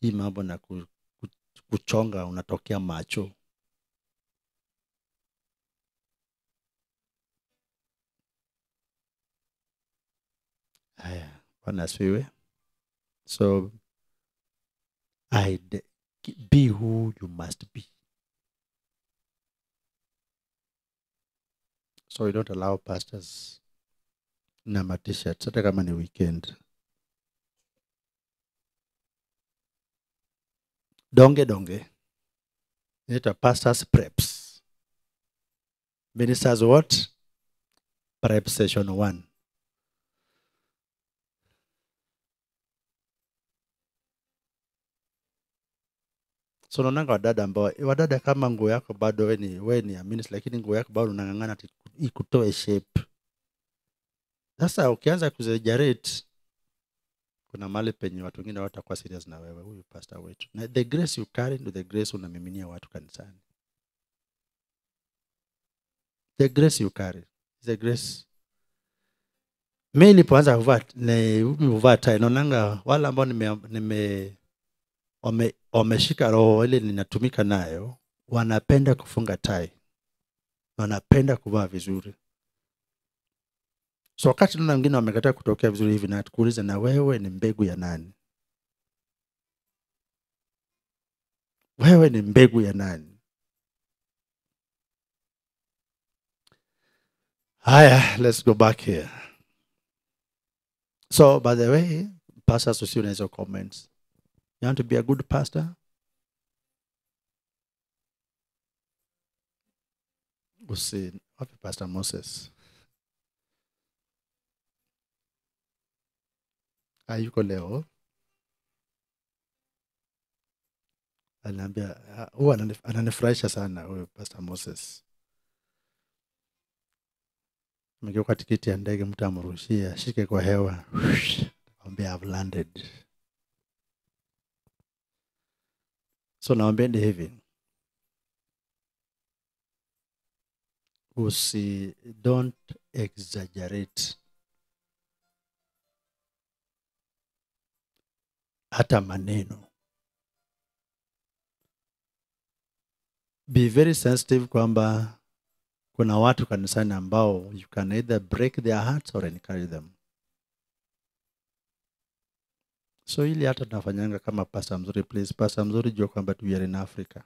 hii mambo na ku, ku, kuchonga unatokea macho haya bwana asifiwe so ide- be who you must be. So we don't allow pastors na matshirt hata kama ni weekend. Donge donge. Inaitwa pastors preps. Ministers what? Prep session one so naonanga wadada ambao wadada kama nguo yako bado we ni we ni aminis lakini nguo yako bado unang'ang'ana ikutoe shape. Sasa ukianza kuzejarate kuna mali penye watu wengine watakuwa serious na wewe huyu pastor wetu. Na the grace you carry ndo the grace unamiminia watu kanisani. The grace you carry the grace. Mi nilipoanza kuvaa ni- kuvaa tai naonanga wale ambao nime, nime wame- wameshika roho ile ninatumika nayo wanapenda kufunga tai. Wanapenda kuvaa vizuri. So wakati naona wengine wamekataa kutokea vizuri hivi na kuuliza na wewe ni mbegu ya nani? Wewe ni mbegu ya nani? Haya let's go back here. So by the way pastors usiwe unaweza comments you want to be a good pastor? Usi wapi pastor moses? Hayuko leo. Anaambia ah, huwa ananif- ananifurahisha sana huyu pastor moses. Amegeuka tikiti ya ndege mtu amrushie ashike kwa hewa. Ambia I've landed so nawambieni hivi usi don't exaggerate. Hata maneno. Be very sensitive kwamba kuna watu kanisani ambao you can either break their hearts or encourage them so ili hata tunafanyanga kama pasta mzuri please. Pasta mzuri jua kwamba tu in africa.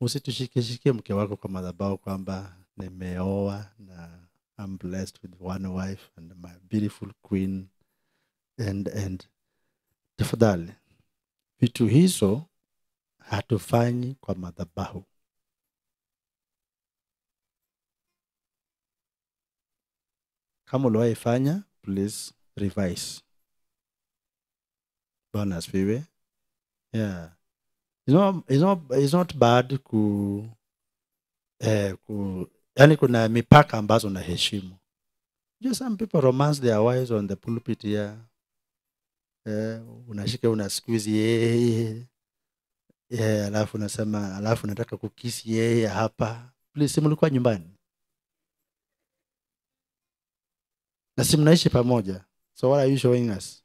Usitushikishikie mke wako kwa madhabao kwamba nimeoa na I'm blessed with one wife and my beautiful queen. And and tafadhali vitu hizo hatufanyi kwa madhabahu. Kama uliwaifanya please revise bwana asifiwe. Yeah. It's not, it's not, it's not bad ku, eh, ku yani kuna mipaka ambazo naheshimu. just some people romance their wives on the pulpit here. Eh, unashika una squeeze yeye. Yeah, alafu unasema alafu nataka kukisi yeye hapa. Please si mlikuwa nyumbani? Na simnaishi pamoja? So what are you showing us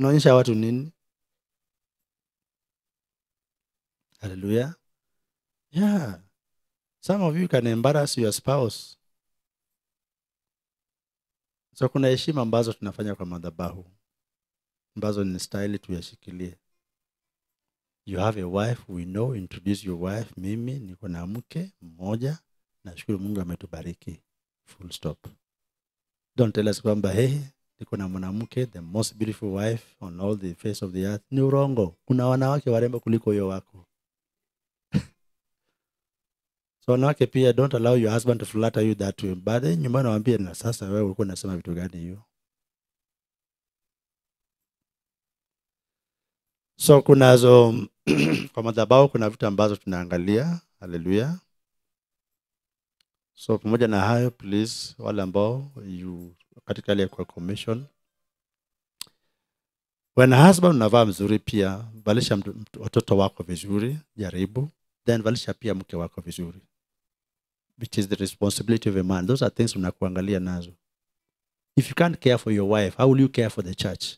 unaonyesha watu nini? Haleluya yeah. Some of you can embarrass your spouse. So kuna heshima ambazo tunafanya kwa madhabahu ambazo ni stahili tuyashikilie. You have a wife we know introduce your wife mimi niko na mke mmoja nashukuru mungu ametubariki. Full stop. Don't tell us kwamba hey niko na mwanamke the most beautiful wife on all the face of the earth. Ni urongo. Kuna wanawake warembo kuliko huyo wako. So wanawake pia don't allow your husband to flatter you that way. Baadaye nyumbani nawambia na sasa wewe ulikuwa unasema vitu gani hiyo? So kunazo kwa madhabahu, kuna vitu ambazo tunaangalia. Haleluya so pamoja na hayo please wale ambao you katika ile kwa commission. When husband unavaa mzuri pia valisha watoto wako vizuri jaribu. Then valisha pia mke wako vizuri. Which is the responsibility of a man. Those are things unakuangalia nazo. If you can't care for your wife how will you care for the church?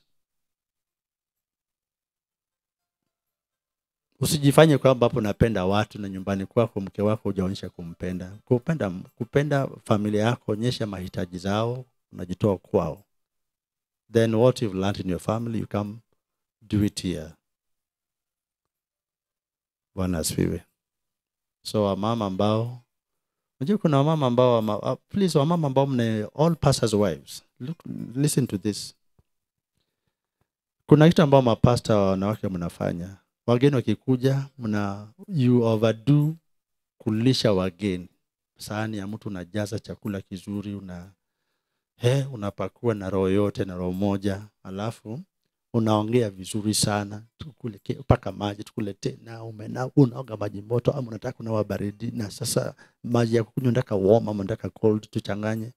Usijifanye kwamba hapo napenda watu na nyumbani kwako mke wako hujaonyesha kumpenda. Kupenda kupenda familia yako onyesha mahitaji zao unajitoa kwao. Then what you've learned in your family you come do it here. Bwana asifiwe. So wamama ambao unajua kuna wamama ambao wama, uh, please wamama ambao mna all pastors wives look, listen to this. Kuna kitu ambao mapasta wa wanawake mnafanya. Wageni wakikuja mna you overdo kulisha wageni. Sahani ya mtu unajaza chakula kizuri una he unapakua na roho yote na roho moja alafu unaongea vizuri sana tukuleke paka maji tukuletee na umena unaoga maji moto ama unataka kunawa baridi na sasa maji ya kukunywa ndaka warm ama ndaka cold tuchanganye.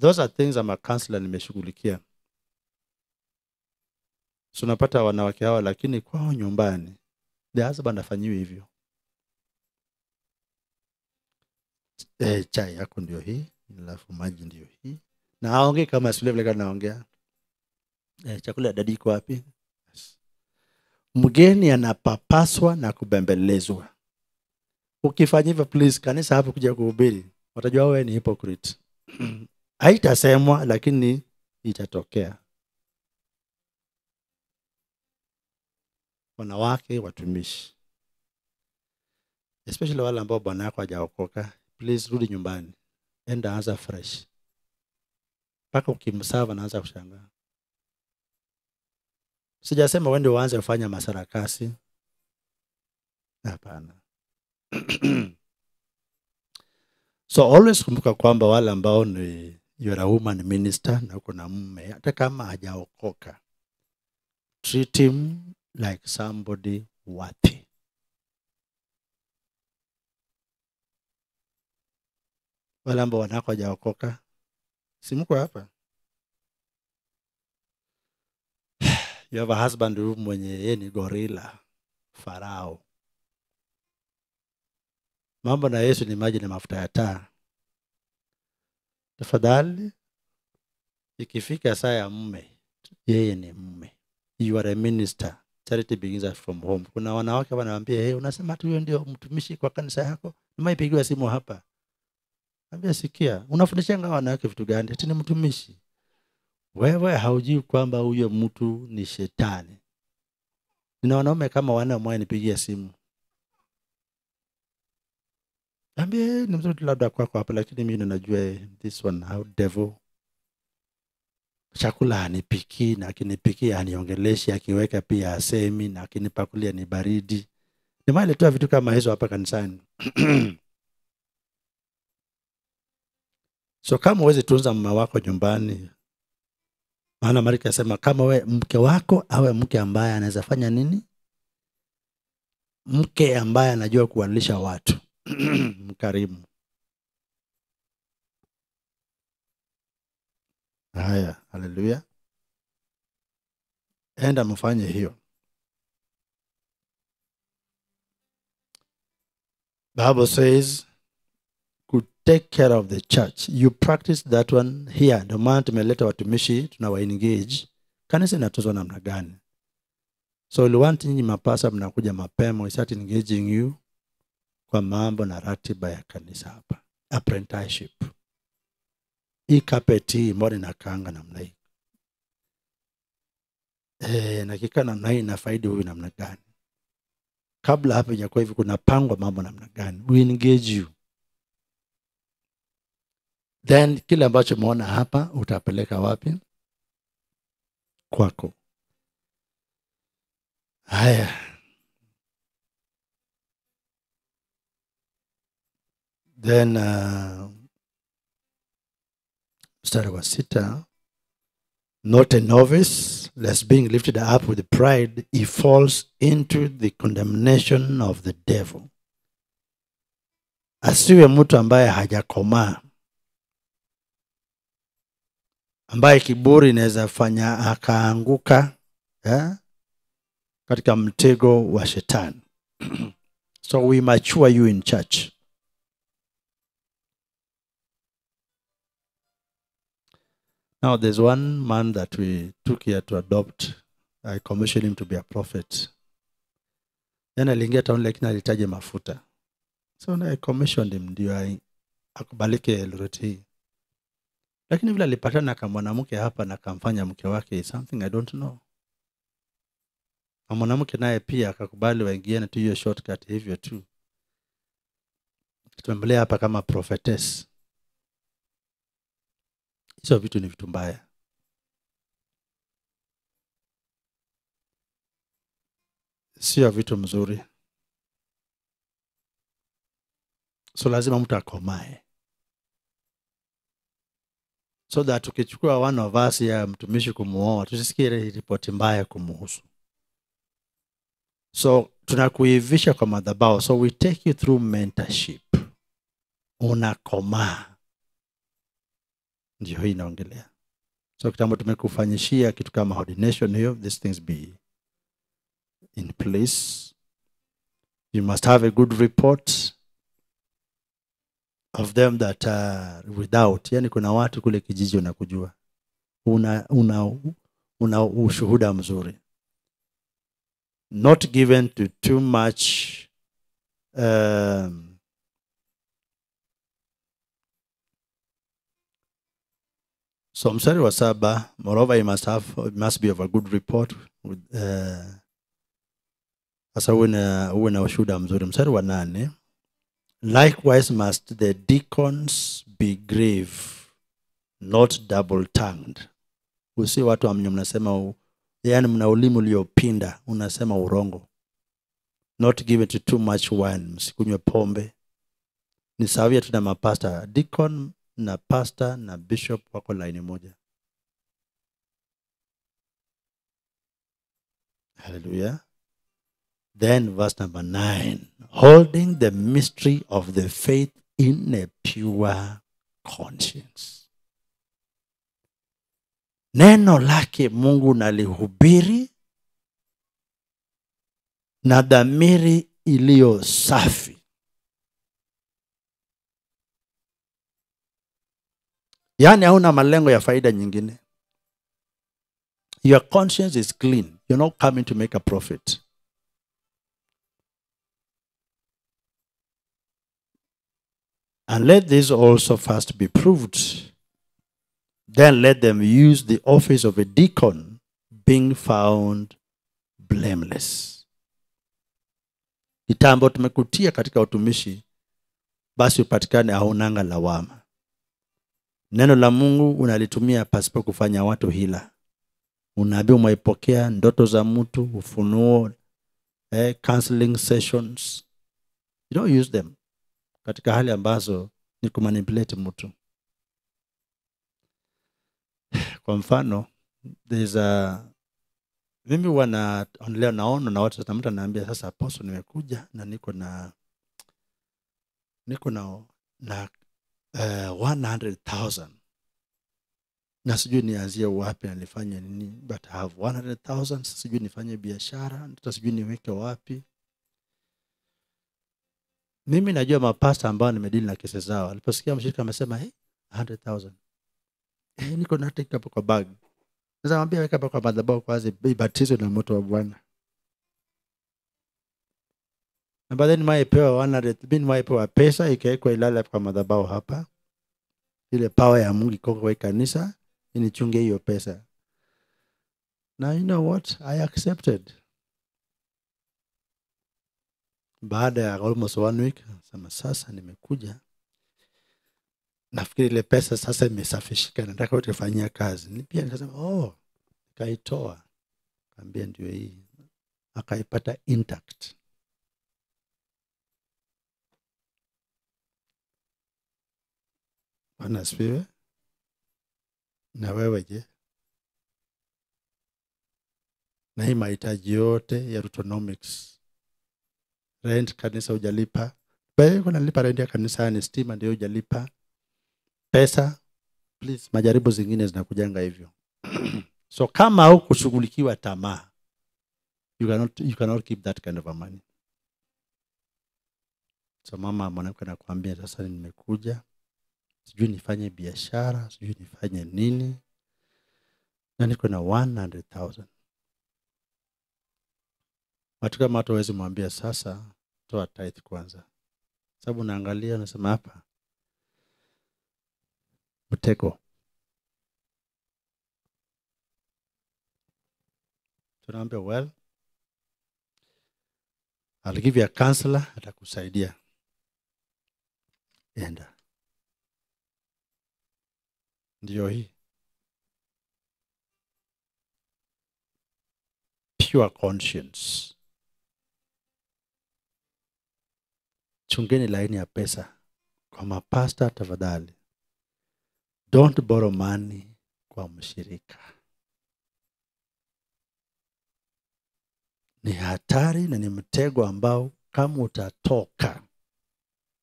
Those are things ama counselor nimeshughulikia. So unapata wanawake hawa lakini kwao nyumbani the husband afanyiwi hivyo. E, chai yako ndio hii alafu maji ndio hii. Na aonge kama sule vile naongea eh, chakula dadi iko wapi? Yes. mgeni anapapaswa na kubembelezwa. Ukifanya hivyo please kanisa hapo kuja kuhubiri. Watajua wewe ni hypocrite. Haitasemwa lakini itatokea. Wanawake watumishi. Especially wale ambao bwana yako hajaokoka please rudi nyumbani enda anza fresh. Mpaka ukimsava naanza kushangaa. Sijasema wende uanze kufanya masarakasi hapana. So always kumbuka kwamba wale ambao ni you're a woman minister na uko na mume hata kama hajaokoka treat him like somebody worthy wale ambao wanako hajaokoka simko hapa. You have a husband mwenye yeye ni gorila farao. Mambo na yesu ni maji na mafuta ya taa. Tafadhali ikifika saa ya mme yeye ni mme you are a minister. Charity begins from home. Kuna wanawake wanawambia hey, unasema tu huyo ndio mtumishi kwa kanisa yako. Nimaipigiwa simu hapa ambia sikia unafundishanga wanawake vitu gani? Ati ni mtumishi. Wewe haujui kwamba huyo mtu ni shetani. Nina wanaume kama wanne mwae nipigia simu. Ambia ni mzuri labda kwako hapa lakini mimi ninajua this one how devil. Chakula anipiki na akinipikia aniongeleshi akiweka pia asemi na akinipakulia ni baridi. Nimaletoa vitu kama hizo hapa kanisani so kama uwezi tunza mma wako nyumbani maana marika asema kama we mke wako awe mke ambaye anaweza fanya nini? Mke ambaye anajua kuwalisha watu. Mkarimu. Haya haleluya. Enda mfanye hiyo. Bible says take care of the church. You practice that one here. Ndio maana tumeleta watumishi tunawaengage kanisa inatuzwa namna gani? So uliwanti nyinyi mapasa mnakuja mapema we start engaging you kwa mambo na ratiba ya kanisa hapa. Apprenticeship. Hii carpet hii mbona inakaanga namna hii? Eh, nakika namna hii inafaidi huyu namna gani? Kabla hapo ijakuwa hivi kunapangwa mambo namna gani? We engage you then kile ambacho umeona hapa utapeleka wapi? Kwako. Haya. Then uh, mstari wa sita. Not a novice lest being lifted up with pride he falls into the condemnation of the devil. Asiwe mtu ambaye hajakomaa ambaye kiburi inaweza fanya akaanguka eh, katika mtego wa shetani so we mature you in church Now, there's one man that we took here to adopt. I commissioned him to be a prophet. Then aliingia town lakini alitaje mafuta. So I commissioned him ndio akubalike loreti hii. Lakini vile alipatana na mwanamke hapa na kamfanya mke wake something I don't know. Na mwanamke naye pia akakubali waingiane tu hiyo shortcut hivyo tu. Tumembelea hapa kama prophetess. Hizo vitu ni vitu mbaya. Sio vitu mzuri. So lazima mtu akomae. So that ukichukua one of us ya mtumishi kumuoa, tusisikie ripoti mbaya kumuhusu. So tunakuivisha kwa madhabahu. So we take you through mentorship. Unakomaa. Ndio hii inaongelea. So kitambo tumekufanyishia kitu kama ordination hiyo, these things be in place. You must have a good report of them that are without. Yani kuna watu kule kijiji unakujua, una, una, una ushuhuda mzuri, not given to too much um, so mstari wa saba moreover you must have it must be of a good report with, uh, sasa uwe na ushuhuda mzuri. Mstari wa nane likewise must the deacons be grave not double tongued usi watu amnye mnasema yani mna ulimi uliopinda unasema urongo. Not given to too much wine msikunywe pombe. Ni sawia tu na mapasta. Deacon na pastor na bishop wako laini moja. Haleluya then verse number nine holding the mystery of the faith in a pure conscience. Neno lake mungu nalihubiri na dhamiri iliyo safi. Yaani hauna malengo ya faida nyingine. Your conscience is clean. You're not coming to make a profit and let this also first be proved. Then let them use the office of a deacon being found blameless. Kitambo tumekutia katika utumishi basi upatikane haunanga lawama. Neno la mungu unalitumia pasipo kufanya watu hila. Unaambia umeipokea ndoto za mtu ufunuo eh, counseling sessions. You don't use them katika hali ambazo ni kumanipulate mtu. Kwa mfano a mimi huwa na naono na watu sasa mtu anaambia sasa apostle nimekuja na niko na niko na na uh, 100,000 na sijui nianzie wapi na nifanye nini but have 100,000 sijui nifanye biashara sijui niweke wapi mimi najua mapasta ambao nimedili na kesi zao. Aliposikia mshirika amesema hey, 100,000 hey, niko na hata hapo kwa bag. Sasa mwambia weka kwa madhabahu kwazi ibatizwe na moto wa bwana. Na baadaye nimayepewa 100 mimi nimayepewa pesa ikawekwa ilala kwa madhabahu hapa. Ile pawa ya mungu iko kwa kanisa inichunge hiyo pesa. Na you know what? I accepted baada ya almost one week sema sasa nimekuja. Nafikiri ile pesa sasa imesafishika nataka utifanyia kazi. Pia nikasema oh nikaitoa. Kaambia ndio hii. Akaipata intact. Bwana na wewe je? Na hii mahitaji yote ya Rutonomics rent kanisa hujalipa. Nalipa rent ya kanisa ni stima ndio hujalipa. Pesa please majaribu zingine zinakujanga hivyo. So kama au kushughulikiwa tamaa you cannot, you cannot keep that kind of a money. So mama mwanamke anakuambia sasa nimekuja sijui nifanye biashara sijui nifanye nini na niko na 100,000 watu kama hata wawezi mwambia sasa toa tithe kwanza. Sababu unaangalia unasema hapa mtego. Tunaambia well alikivya kansela atakusaidia. Enda. Ndiyo hii. Pure conscience chungeni laini ya pesa kwa mapasta tafadhali. Don't borrow money kwa mshirika. Ni hatari na ni mtego ambao kama utatoka.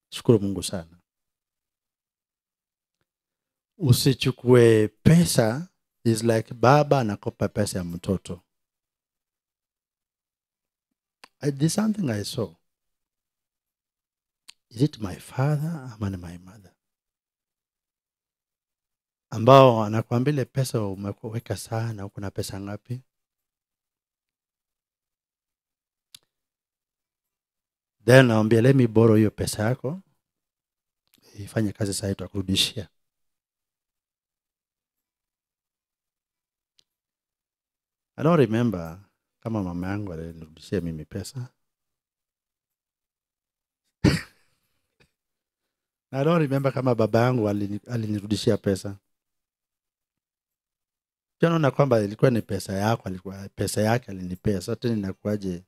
Shukuru mungu sana. Usichukue pesa is like baba anakopa pesa ya mtoto. I did something I saw. Is it my father ama ni my mother? Ambao anakuambia ile pesa umeweka sana, uko na pesa ngapi? Then naambia let me borrow hiyo pesa yako ifanye kazi sasa tutakurudishia. I don't remember kama mama yangu alinirudishia mimi pesa. I don't remember kama baba yangu alini- alinirudishia pesa. Pia naona kwamba ilikuwa ni pesa yako, alikuwa pesa yake alinipea. Sasa tena inakuwaje?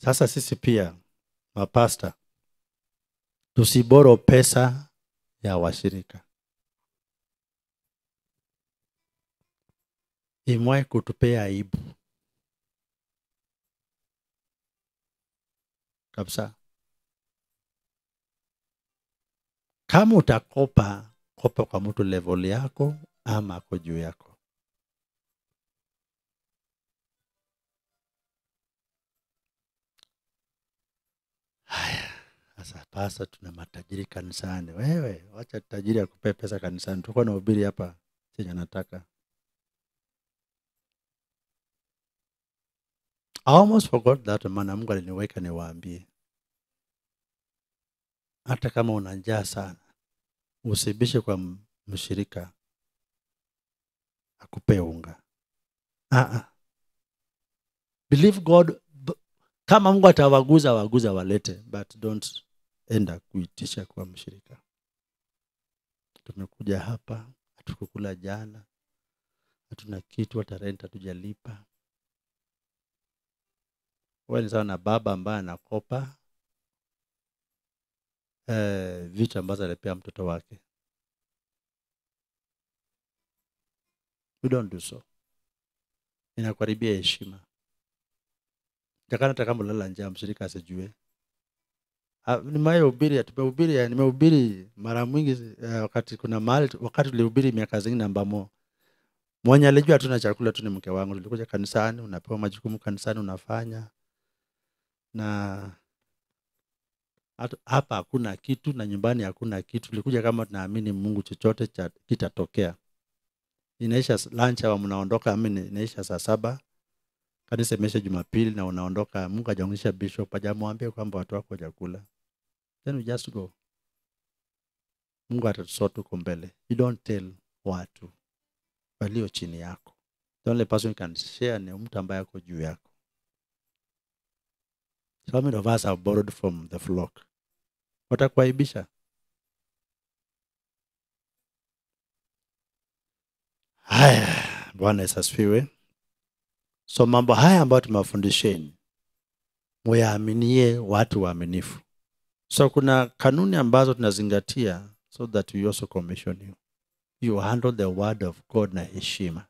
Sasa sisi pia mapasta tusiboro pesa ya washirika. Imwahi kutupea aibu kabisa. Kama utakopa, kopa kwa mtu level yako ama ako juu yako. Haya, sasa pasa, tuna matajiri kanisani. Wewe wacha tajiri akupe pesa kanisani, tuko na ubiri hapa chenye nataka. I almost forgot that maana Mungu aliniweka niwaambie, hata kama una njaa sana, usibishe kwa mshirika akupe unga. Ah, believe God. Kama Mungu atawaguza waguza, walete, but don't enda kuitisha kwa mshirika. Tumekuja hapa, hatukukula jana, hatuna kitu, hata rent hatujalipa. Wewe ni sawa na baba ambaye anakopa eh, vitu ambazo alipea mtoto wake. We don't do so. Inakuharibia heshima. Takana hata njaa, mshirika asijue. Nimehubiri, tumehubiri, nimehubiri mara mwingi uh, wakati kuna mahali wakati tulihubiri miaka zingine ambamo mwenye alijua hatuna chakula tu ni mke wangu. Tulikuja kanisani, unapewa majukumu kanisani, unafanya na hapa hakuna kitu na nyumbani hakuna kitu. Tulikuja kama tunaamini Mungu chochote cha kitatokea. Inaisha lunch au mnaondoka, amini inaisha saa saba, kanisa imeisha Jumapili na unaondoka. Mungu ajaongesha bishop, hajamwambia kwamba watu wako chakula, then we just go. Mungu atatusort huko mbele. You don't tell watu walio chini yako. The only person you can share ni mtu ambaye ako juu yako. So many of us have borrowed from the flock. Watakuaibisha. Haya, Bwana Yesu asifiwe. So mambo haya ambayo tumewafundisheni muyaaminie watu waaminifu. So kuna kanuni ambazo tunazingatia so that we also commission you. You handle the word of God na heshima.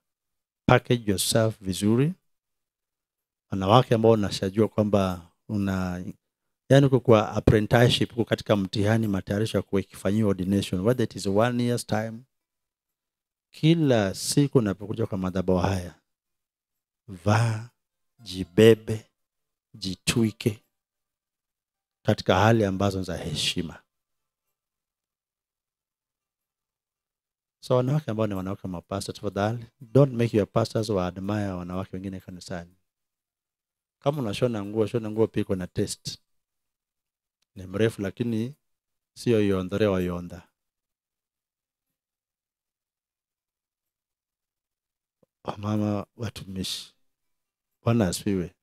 Package yourself vizuri. Wanawake ambao unashajua kwamba una yani uko kwa apprenticeship, uko katika mtihani matayarisho ya kuifanyiwa ordination, whether it is one year's time. Kila siku unapokuja kwa madhabahu haya, vaa, jibebe, jitwike katika hali ambazo za heshima. so wanawake ambao ni wanawake mapasta tafadhali don't make your pastors wa admire wanawake wengine kanisani kama unashona nguo shona nguo pia iko na test ni mrefu lakini sio iondhorewa yonda. Wamama watumishi bwana asifiwe.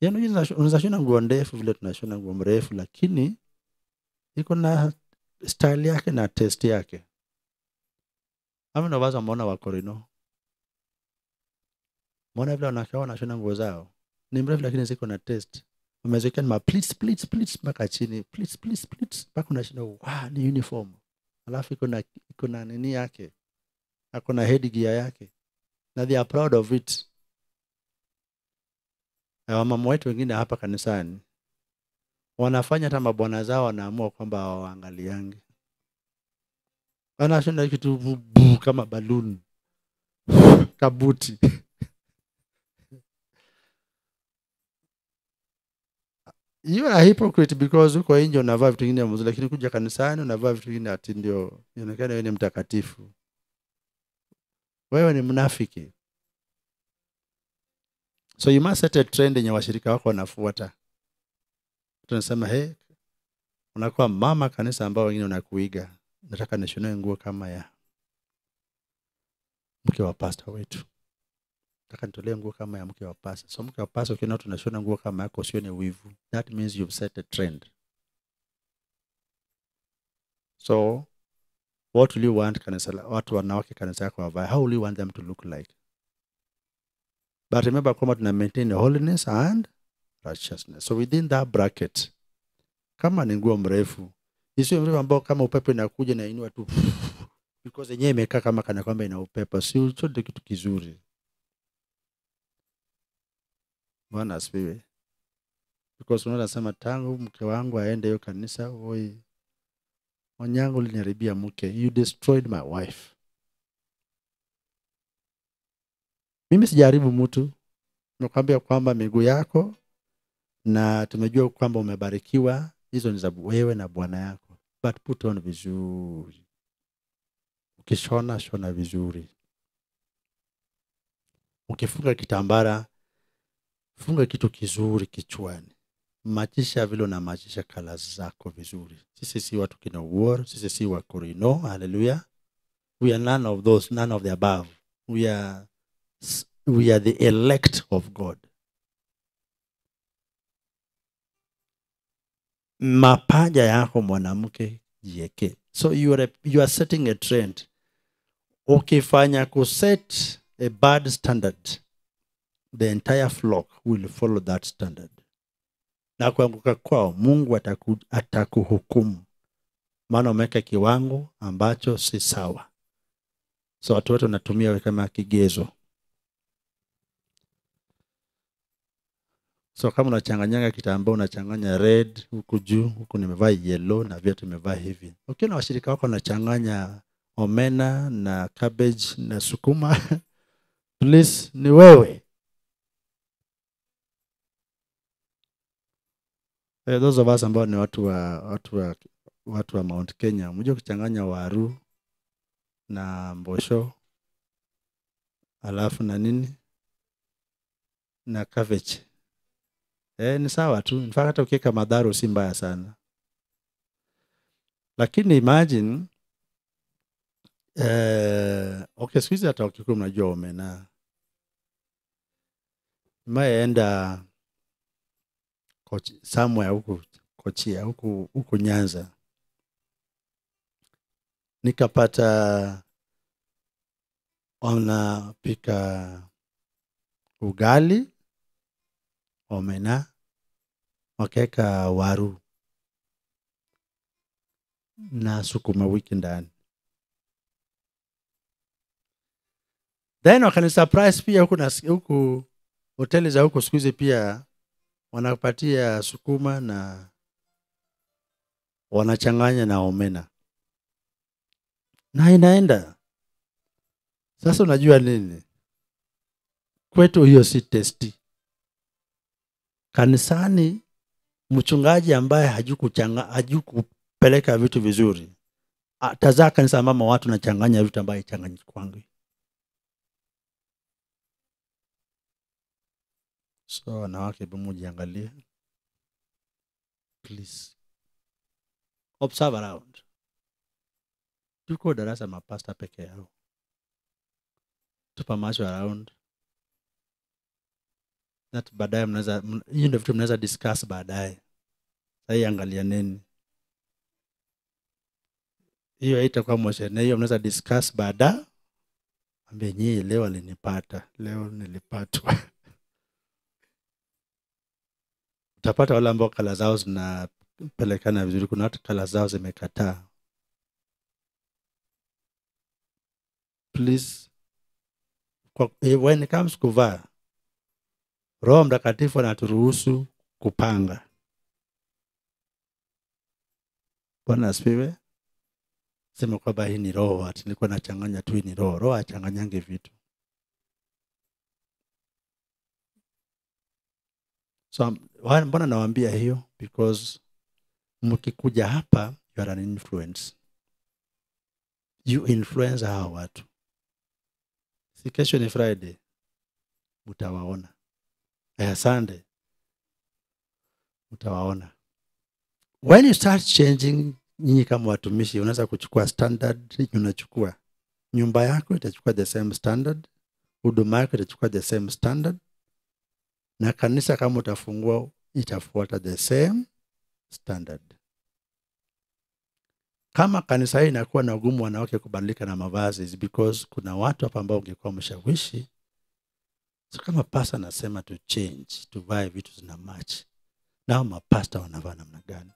Yaani unaweza- shona nguo ndefu vile tunashona nguo mrefu lakini iko na style yake na test yake. Ama navaza mbona wakorino mona vile wanawake wanashona nguo zao ni mrefu lakini ziko na test. Wameziwekea ni ma pleats, pleats, pleats mpaka chini. Mpaka unashinda wa ni uniform. Alafu iko na iko na nini yake? Ako na headgear yake. Na they are proud of it. Wamama wetu wengine hapa kanisani wanafanya hata mabwana zao wanaamua kwamba hawaangaliangi. Wanashinda kitu kama baluni kabuti you are a hypocrite because uko nje unavaa vitu vingine mzuri lakini kuja kanisani unavaa vitu vingine ati ndio inaonekana wewe ni mtakatifu. Wewe ni mnafiki. So you must set a trend yenye washirika wako wanafuata. Tunasema he unakuwa mama kanisa ambao wengine unakuiga nataka nishonee nguo kama ya mke wa pastor wetu nataka nitolee nguo kama ya mke wa pasa. so mke wa pasa ukiona tunashona nguo kama yako usione wivu. That means you've set a trend. So what will you want kanisa la- watu wanawake kanisa yako wavae? How will you want them to look like? But remember kwamba tuna maintain holiness and righteousness. So within that bracket kama ni nguo mrefu isiwe mrefu ambao kama upepo inakuja na inua tu because yenyewe imekaa kama kana kwamba ina upepo. Si chote kitu kizuri bwana asifiwe. Because unaweza sema tangu mke wangu aende hiyo kanisa oi onyango uliniharibia mke. You destroyed my wife. Mimi sijaribu mtu. Nimekwambia kwamba miguu yako na tumejua kwamba umebarikiwa. Hizo ni za wewe na bwana yako. But put on vizuri. Ukishona shona vizuri. Ukifunga kitambara funga kitu kizuri kichwani. Machisha vile na machisha kala zako vizuri. Sisi si watu kina war sisi si wa korino haleluya we are none of those none of the above. We are we are the elect of god. Mapaja yako mwanamke jieke. So you are, you are setting a trend. Ukifanya kuset a bad standard the entire flock will follow that standard. Na kuanguka kwao mungu ataku, atakuhukumu. Maana umeweka kiwango ambacho si sawa. So watu wote wanatumia kama kigezo. So kama unachanganyanga kitambaa unachanganya red huku juu huku nimevaa yellow na viatu nimevaa hivi. Ukiona washirika wako wanachanganya omena na cabbage na sukuma please ni wewe Eh, those of us ambao ni watu wa watu wa watu wa Mount Kenya, mjue kuchanganya waru na mbosho alafu na nini na cabbage. Eh, ni sawa tu. In fact hata ukiweka madharo si mbaya sana. Lakini imagine eh, okay, siku hizi hata ukikuwa mnajua omena maenda Kochi- somewhere huku Kochia huku huku Nyanza, nikapata wanapika ugali, omena, wakaweka waru na sukuma wiki ndani, then wakani surprise pia huku, hoteli za huku siku pia wanapatia sukuma na wanachanganya na omena. Na inaenda. Sasa unajua nini? Kwetu hiyo si testi kanisani mchungaji ambaye hajukuchanga hajukupeleka vitu vizuri tazaa kanisa mama watu nachanganya vitu ambayo ichanganyi so wanawake hebu mujiangalie please. Observe around. Tuko darasa mapasta peke yao. Tupa macho around. That baadaye mnaweza hiyo ndio vitu mnaweza discuss baadaye. Sahii angalianeni. Hiyo haitakuwa moshene hiyo mnaweza discuss baada ambie nyii leo alinipata. Leo nilipatwa utapata wale ambao kala zao zinapelekana vizuri kuna watu kala zao zimekataa. Please eh, when it comes kuvaa roho mtakatifu anaturuhusu kupanga. Bwana asifiwe. Sema kwamba hii ni roho ati nilikuwa nachanganya tu hii ni roho. Roho achanganyange vitu so mbona nawaambia hiyo? Because mkikuja hapa you are an influence. You influence hawa watu. Si kesho ni friday mtawaona. Eh, sunday mtawaona. When you start changing nyinyi kama watumishi unaweza kuchukua standard unachukua nyumba yako itachukua the same standard huduma yako itachukua the same standard na kanisa kama utafungua itafuata the same standard. Kama kanisa hii inakuwa na ugumu wanawake kubadilika na mavazi is because kuna watu hapa ambao ungekuwa mshawishi so kama pasta anasema to change tuvae vitu zina match nao mapasta wanavaa namna gani?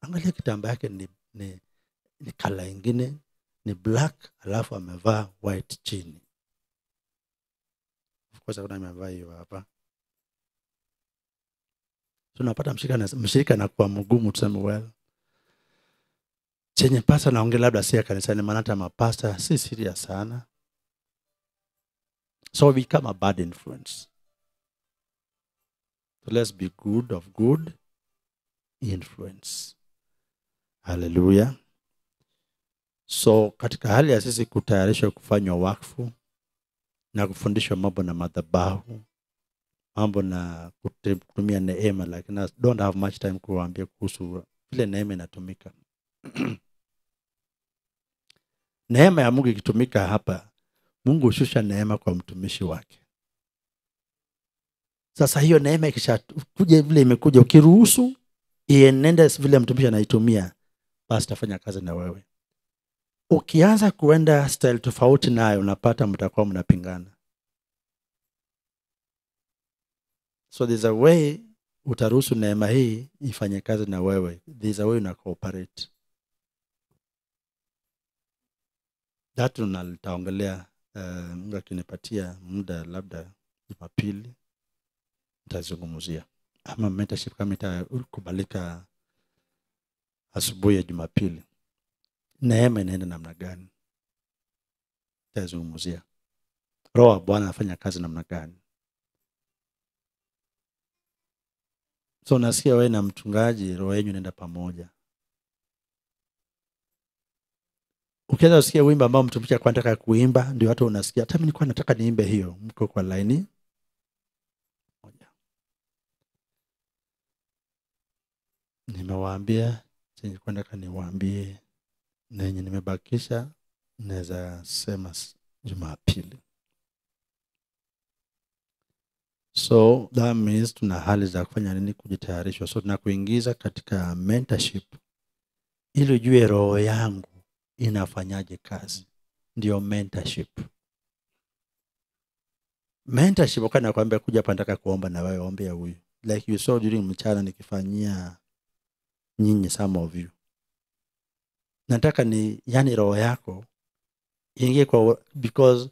Angalia kitamba yake ni, ni, ni kala ingine ni black alafu amevaa white chini. Of course hakuna amevaa hiyo hapa tunapata mshirika na- mshirika nakuwa mgumu tuseme well. Chenye pasta naongea labda si ya kanisani maana hata mapasta si siria sana. So we become a bad influence. So let's be good of good influence. Haleluya so katika hali ya sisi kutayarishwa kufanywa wakfu na kufundishwa mambo na madhabahu mambo na kutumia neema lakini I don't have much time kuwaambia kuhusu vile neema inatumika. Neema ya mungu ikitumika hapa mungu hushusha neema kwa mtumishi wake. Sasa hiyo neema ikishakuja vile imekuja ukiruhusu ienende vile mtumishi anaitumia basi tafanya kazi na wewe. Ukianza kuenda style tofauti nayo unapata mtakuwa mnapingana so there's a way utaruhusu neema hii ifanye kazi na wewe. There's a way una cooperate. That nalitaongelea uh, mungu akinipatia muda labda jumapili nitazungumzia. Ama mentorship kama itakubalika asubuhi ya jumapili neema inaenda namna gani? Itazungumzia roho wa bwana anafanya kazi namna gani so nasikia wewe na mchungaji roho yenu inaenda pamoja. Ukianza kusikia wimbo ambao mtumishi alikuwa anataka kuimba ndio hata unasikia hata mimi nilikuwa nataka niimbe hiyo. Mko kwa laini? Moja. Nimewaambia nilikuwa nataka niwaambie na yenye nimebakisha naweza sema jumapili so that means tuna hali za kufanya nini? Kujitayarishwa. So tunakuingiza katika mentorship ili ujue roho yangu inafanyaje kazi. Ndio mentorship. Mentorship wakati nakwambia kuja hapa nataka kuomba na wewe ombea huyu. Like you saw during mchana nikifanyia nyinyi some of you. Nataka ni yani roho yako ingie kwa because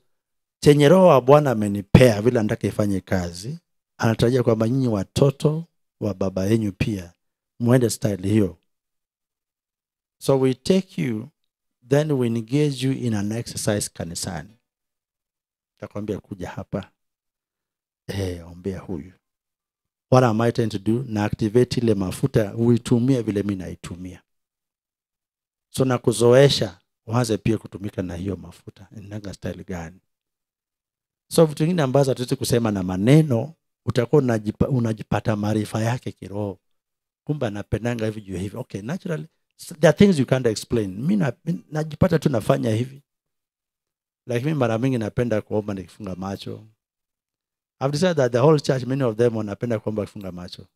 chenye roho wa bwana amenipea vile anataka ifanye kazi anatarajia kwamba nyinyi watoto wa baba yenyu pia mwende style hiyo. So we take you then we engage you in an exercise kanisani. Takwambia kuja hapa. Eh, ombea huyu. What am I trying to do? Na activate ile mafuta uitumie vile mimi naitumia. So na kuzoesha uanze pia kutumika na hiyo mafuta. Inaga style gani so vitu vingine ambazo hatuwezi kusema na maneno utakuwa unajipa, unajipata maarifa yake kiroho. Kumbe anapendanga hivi juu hivi. Okay naturally so there are things you can't explain. Mimi na- najipata tu nafanya hivi. Lakini mimi mara mingi napenda kuomba nikifunga macho. I've decided that the whole church many of them wanapenda kuomba kufunga macho.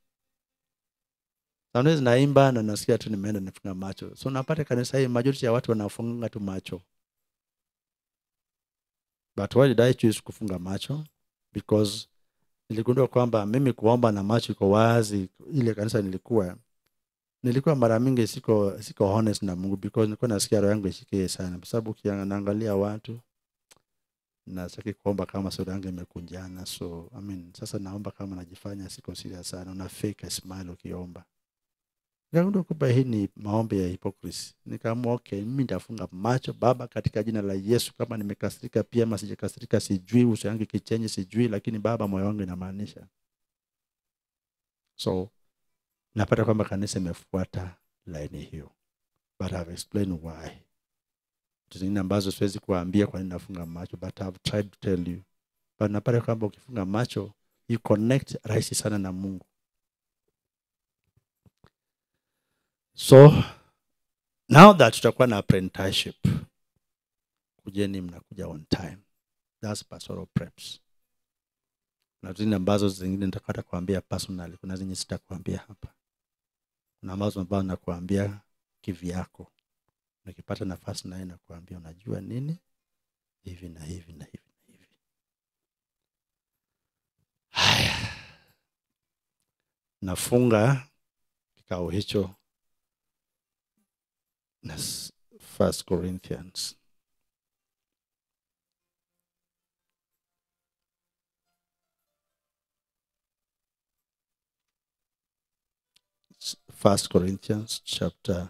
Sometimes naimba na nasikia tu nimeenda nifunga macho. So napata kanisa hii majority ya watu wanafunga tu macho but why did I choose kufunga macho? Because niligundua kwamba mimi kuomba na macho iko wazi. Ile kanisa nilikuwa nilikuwa mara mingi siko siko honest na mungu because nilikuwa nasikia roho yangu ishikie sana. Kwa sababu ukiangalia watu nasaki kuomba kama sura yangu imekunjana so I mean, sasa naomba kama najifanya siko serious sana una fake smile ukiomba nikagundua kwamba hii ni maombi ya hipokrisi. nikaamua okay mimi nitafunga macho baba katika jina la yesu. Kama nimekasirika pia ama sijakasirika sijui uso wangu kichenye sijui lakini baba moyo wangu inamaanisha. So napata kwamba kanisa imefuata laini hiyo. But I've explained why. Vitu zingine ambazo siwezi kuambia kwa nini nafunga macho but I've tried to tell you. But napata kwamba ukifunga macho you connect rahisi sana na mungu so now that tutakuwa na apprenticeship kujeni mnakuja on time. Thats pastoral preps. Kuna zingine ambazo zingine nitakata kuambia personally kuna zenye sitakuambia hapa. Kuna ambazo ambazo nakuambia kivyako. Nikipata nafasi naye nakuambia unajua nini? Hivi na hivi na hivi na hivi. Haya. Nafunga kikao hicho na first corinthians first corinthians chapter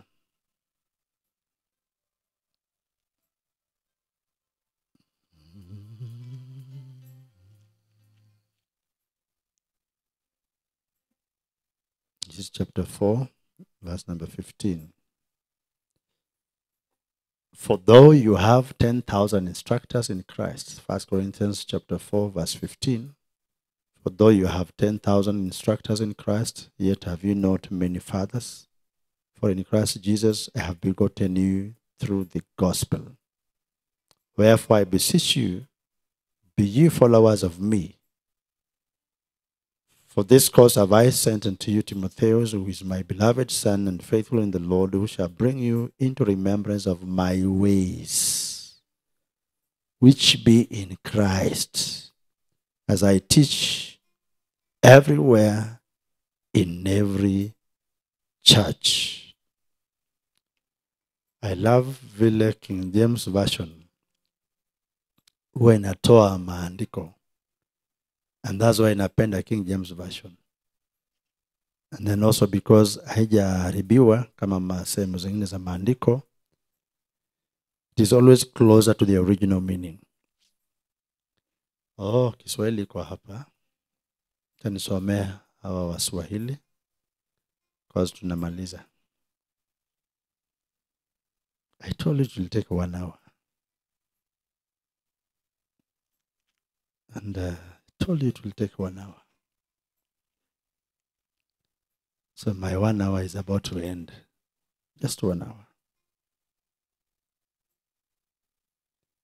This is chapter 4, verse number 15. For though you have 10,000 instructors in Christ, 1 Corinthians chapter 4, verse 15. For though you have 10,000 instructors in Christ, yet have you not many fathers? For in Christ Jesus I have begotten you through the gospel. Wherefore I beseech you, be ye followers of me. For this cause have I sent unto you Timotheus, who is my beloved son and faithful in the Lord, who shall bring you into remembrance of my ways, which be in Christ, as I teach everywhere in every church. I love vile King James Version huwa inatoa maandiko and that's why napenda King James Version. And then also because haijaharibiwa kama ma- sehemu zingine za maandiko it is always closer to the original meaning. Oh Kiswahili kwa hapa. Tanisomea hawa Waswahili cause tunamaliza. I told you it will take one hour. And uh, told you it will take one hour. So my one hour is about to end. Just one hour.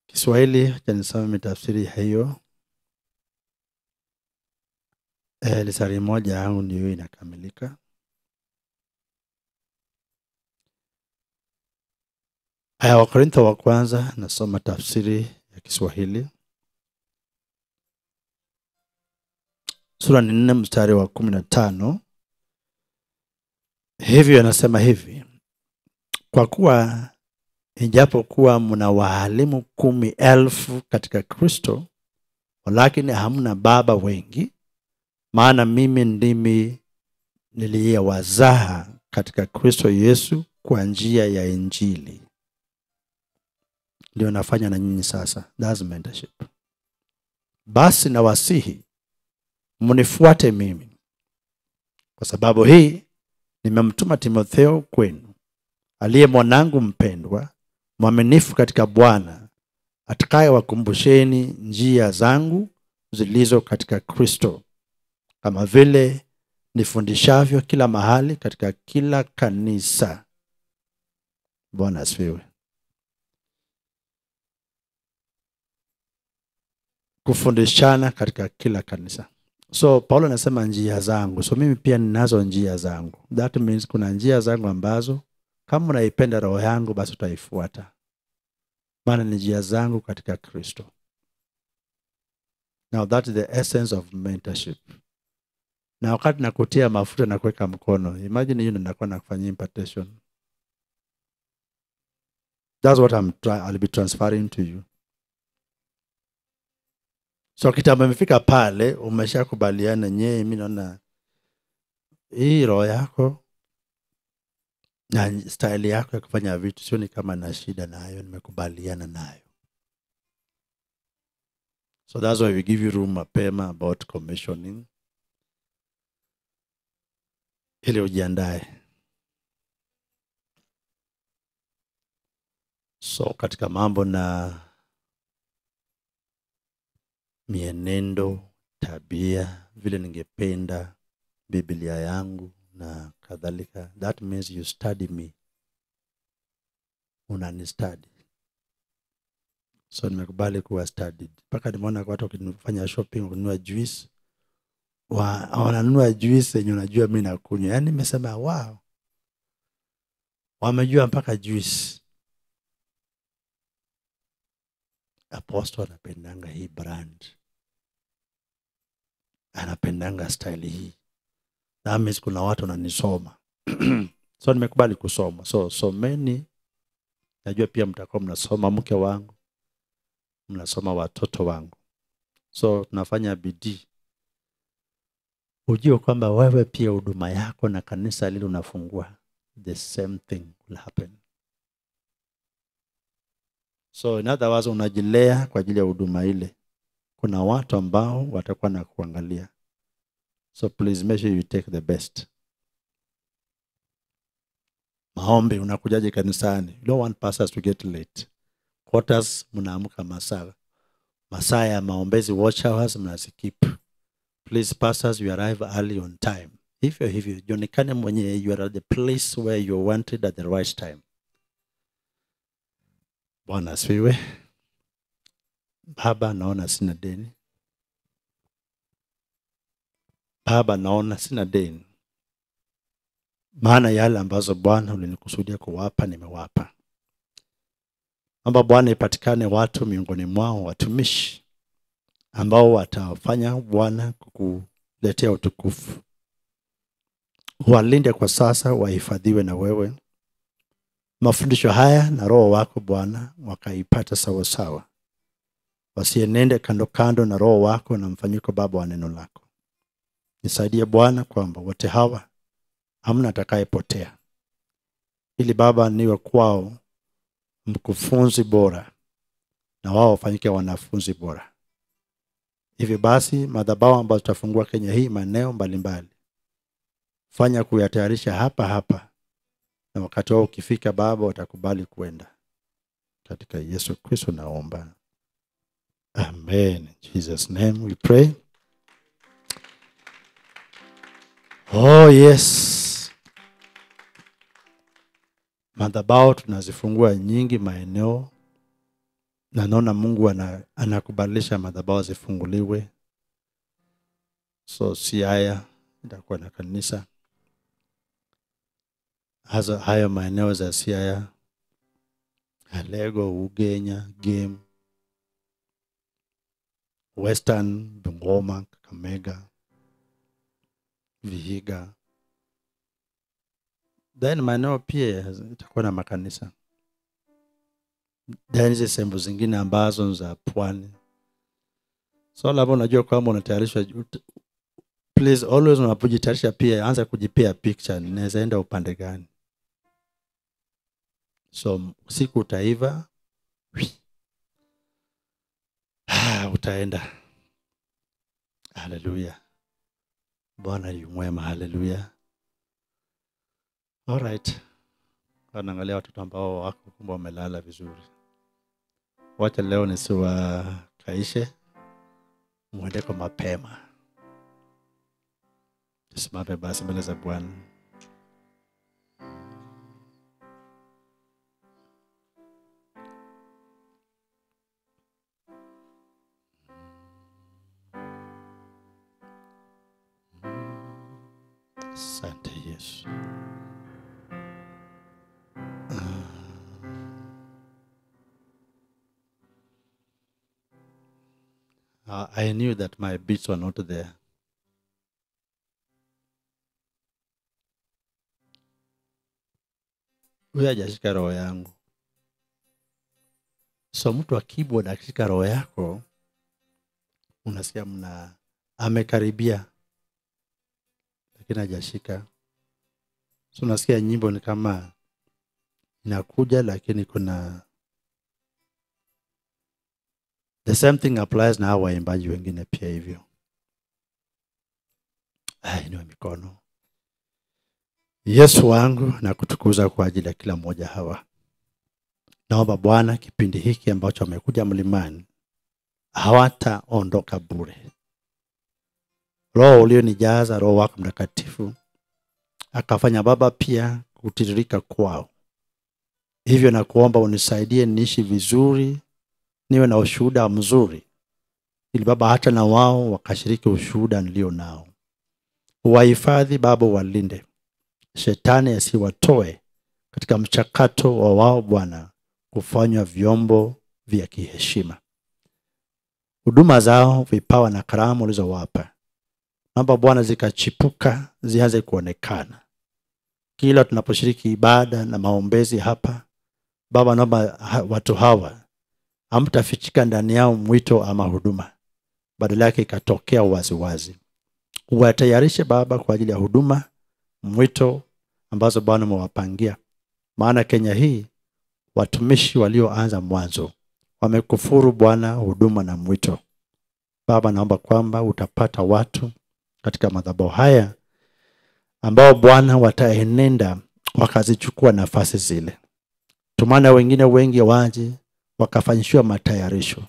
Kiswahili acha nisome tafsiri hiyo. Eh, lisari moja yangu ndio inakamilika. Aya Wakorintho wa kwanza nasoma tafsiri ya Kiswahili. Sura ni nne mstari wa kumi na tano. Hivyo anasema hivi kwa kuwa ijapokuwa mna waalimu kumi elfu katika kristo walakini hamna baba wengi maana mimi ndimi niliyewazaa katika kristo yesu kwa njia ya injili. Ndio nafanya na nyinyi sasa. That's mentorship basi nawasihi mnifuate mimi. Kwa sababu hii nimemtuma timotheo kwenu aliye mwanangu mpendwa mwaminifu katika bwana atakayewakumbusheni njia zangu zilizo katika kristo kama vile nifundishavyo kila mahali katika kila kanisa. Bwana asifiwe. Kufundishana katika kila kanisa so paulo anasema njia zangu. So mimi pia ninazo njia zangu. That means kuna njia zangu ambazo kama unaipenda roho yangu basi utaifuata. Maana ni njia zangu katika kristo. Now that is the essence of mentorship. Na wakati nakutia mafuta na kuweka mkono imagine yule ndakuwa nakufanyia impartation. That's what I'm try, I'll be transferring to you so kitambo imefika pale umeshakubaliana nyee mi naona hii roho yako na staili yako ya kufanya vitu sioni kama na shida nayo nimekubaliana nayo. So that's why we give you room mapema about commissioning. Ili ujiandae. So katika mambo na mienendo tabia vile ningependa biblia yangu na kadhalika. That means you study me. Unanistadi. So nimekubali kuwa studied. Mpaka nimeona watu wakifanya shopping wakinunua juice wa, wananunua juice yenye unajua mi nakunywa. Yaani nimesema wow. Wamejua mpaka juice apostle anapendanga hii brand. Anapendanga style hii. That means kuna watu wananisoma. So nimekubali kusoma. So someni. Najua pia mtakuwa mnasoma mke wangu. Mnasoma watoto wangu. So tunafanya bidii. Ujue kwamba wewe pia huduma yako na kanisa lile unafungua. The same thing will happen so in other words unajilea kwa ajili ya huduma ile. Kuna watu ambao watakuwa na kuangalia. So please make sure you take the best. Maombi unakujaje kanisani? You don't want pastors to get late. Quarters mnaamka masaa. Masaa ya maombezi watch hours mnazikip please pastors you arrive early on time. Hivyo hivyo jionekane mwenye you are at the place where you wanted at the right time bwana asifiwe. Baba naona sina deni. Baba naona sina deni. Maana yale ambazo bwana ulinikusudia kuwapa nimewapa. Naomba bwana ipatikane watu miongoni mwao watumishi ambao watafanya bwana kukuletea utukufu. Walinde kwa sasa wahifadhiwe na wewe mafundisho haya na roho wako bwana wakaipata sawasawa wasienende kando kando na roho wako na mfanyiko baba wa neno lako. Nisaidie bwana kwamba wote hawa hamna atakayepotea. Ili baba niwe kwao mkufunzi bora na wao wafanyike wanafunzi bora. Hivyo basi madhabahu ambazo tutafungua kenya hii maeneo mbalimbali fanya kuyatayarisha hapa hapa na wakati wao ukifika baba watakubali kwenda katika yesu kristo naomba. Amen. Jesus name we pray. Oh yes. Madhabahu tunazifungua nyingi maeneo. Na naona mungu ana, anakubadilisha madhabao zifunguliwe. So siaya itakuwa na kanisa hasa hayo maeneo za siaya alego ugenya game. Western bungoma kakamega. Vihiga. Then maeneo pia itakuwa na makanisa. Then hizi sehemu zingine ambazo ni za pwani. So labda unajua kwamba unatayarishwa please always unapojitayarisha pia anza kujipea picture. Naweza enda upande gani so siku utaiva utaenda haleluya bwana yumwema haleluya alright wanaangalia watoto ambao wako kumbe wamelala vizuri. Wacha leo nisiwakaishe, mwende kwa mapema. Tusimame basi mbele za Bwana. Asante Yesu. Uh, I knew that my beats were not there. Huyo hajashika roho yangu. So mtu wa keyboard akishika roho yako, unasikia mna amekaribia, lakini hajashika. So unasikia nyimbo ni kama inakuja, lakini kuna the same thing applies na hawa waimbaji wengine pia hivyo. Inua mikono. Yesu wangu, na kutukuza kwa ajili ya kila mmoja hawa. Naomba Bwana, kipindi hiki ambacho wamekuja mlimani hawataondoka bure. Roho ulionijaza, Roho wako Mtakatifu akafanya Baba pia kutiririka kwao. Hivyo na kuomba unisaidie niishi vizuri, niwe na ushuhuda mzuri, ili Baba hata na wao wakashiriki ushuhuda nilio nao. Wahifadhi Baba, walinde shetani asiwatoe katika mchakato wa wao Bwana kufanywa vyombo vya kiheshima. Huduma zao, vipawa na karamu ulizowapa, naomba Bwana zikachipuka, zianze kuonekana kila tunaposhiriki ibada na maombezi hapa. Baba, naomba watu hawa amtafichika ndani yao mwito ama huduma, badala yake ikatokea waziwazi. Uwatayarishe Baba kwa ajili ya huduma, mwito ambazo Bwana umewapangia. Maana Kenya hii watumishi walioanza mwanzo wamekufuru Bwana huduma na mwito. Baba, naomba kwamba utapata watu katika madhabahu haya ambao Bwana wataenenda wakazichukua nafasi zile. Tumana wengine wengi waje wakafanyishiwa matayarisho,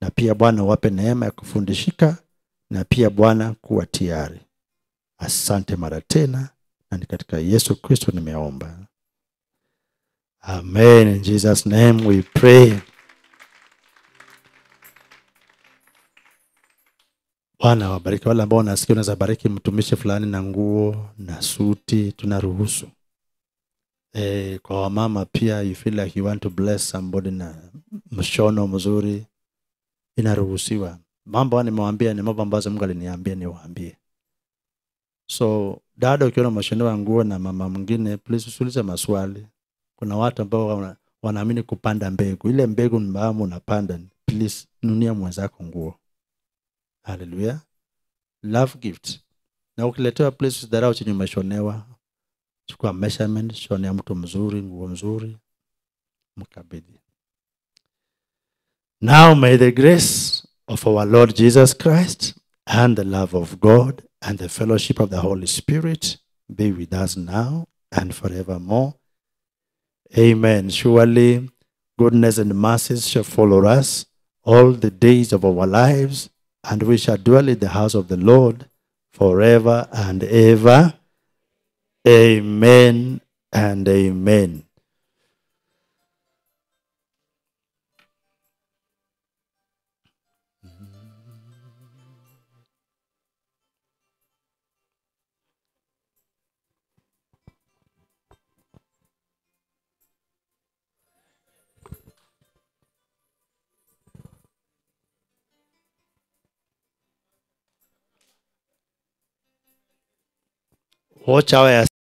na pia Bwana wape neema ya kufundishika na pia Bwana kuwa tayari. Asante mara tena, na ni katika Yesu Kristo nimeomba, amen. In Jesus name we pray. Bwana wabariki wale ambao nasikia unaweza bariki mtumishi fulani na nguo na suti, tunaruhusu. E, kwa wamama pia you feel like you want to bless somebody na mshono mzuri, inaruhusiwa. Mambo nimewaambia ni mambo ambazo Mungu aliniambia niwaambie. So dada, ukiona umeshonewa nguo na mama mwingine, please usiulize maswali. Kuna watu ambao wanaamini kupanda mbegu. Ile mbegu mbamu unapanda, please nunia mwenzako nguo. Haleluya. Love gift. Na ukiletewa please usidharau chenye umeshonewa. Chukua measurement, shonea mtu mzuri, nguo mzuri, mkabidhi. Now may the grace of our Lord Jesus Christ and the love of God and the fellowship of the Holy Spirit be with us now and forevermore. Amen. Surely goodness and mercies shall follow us all the days of our lives, and we shall dwell in the house of the Lord forever and ever. Amen and amen. हो चाहे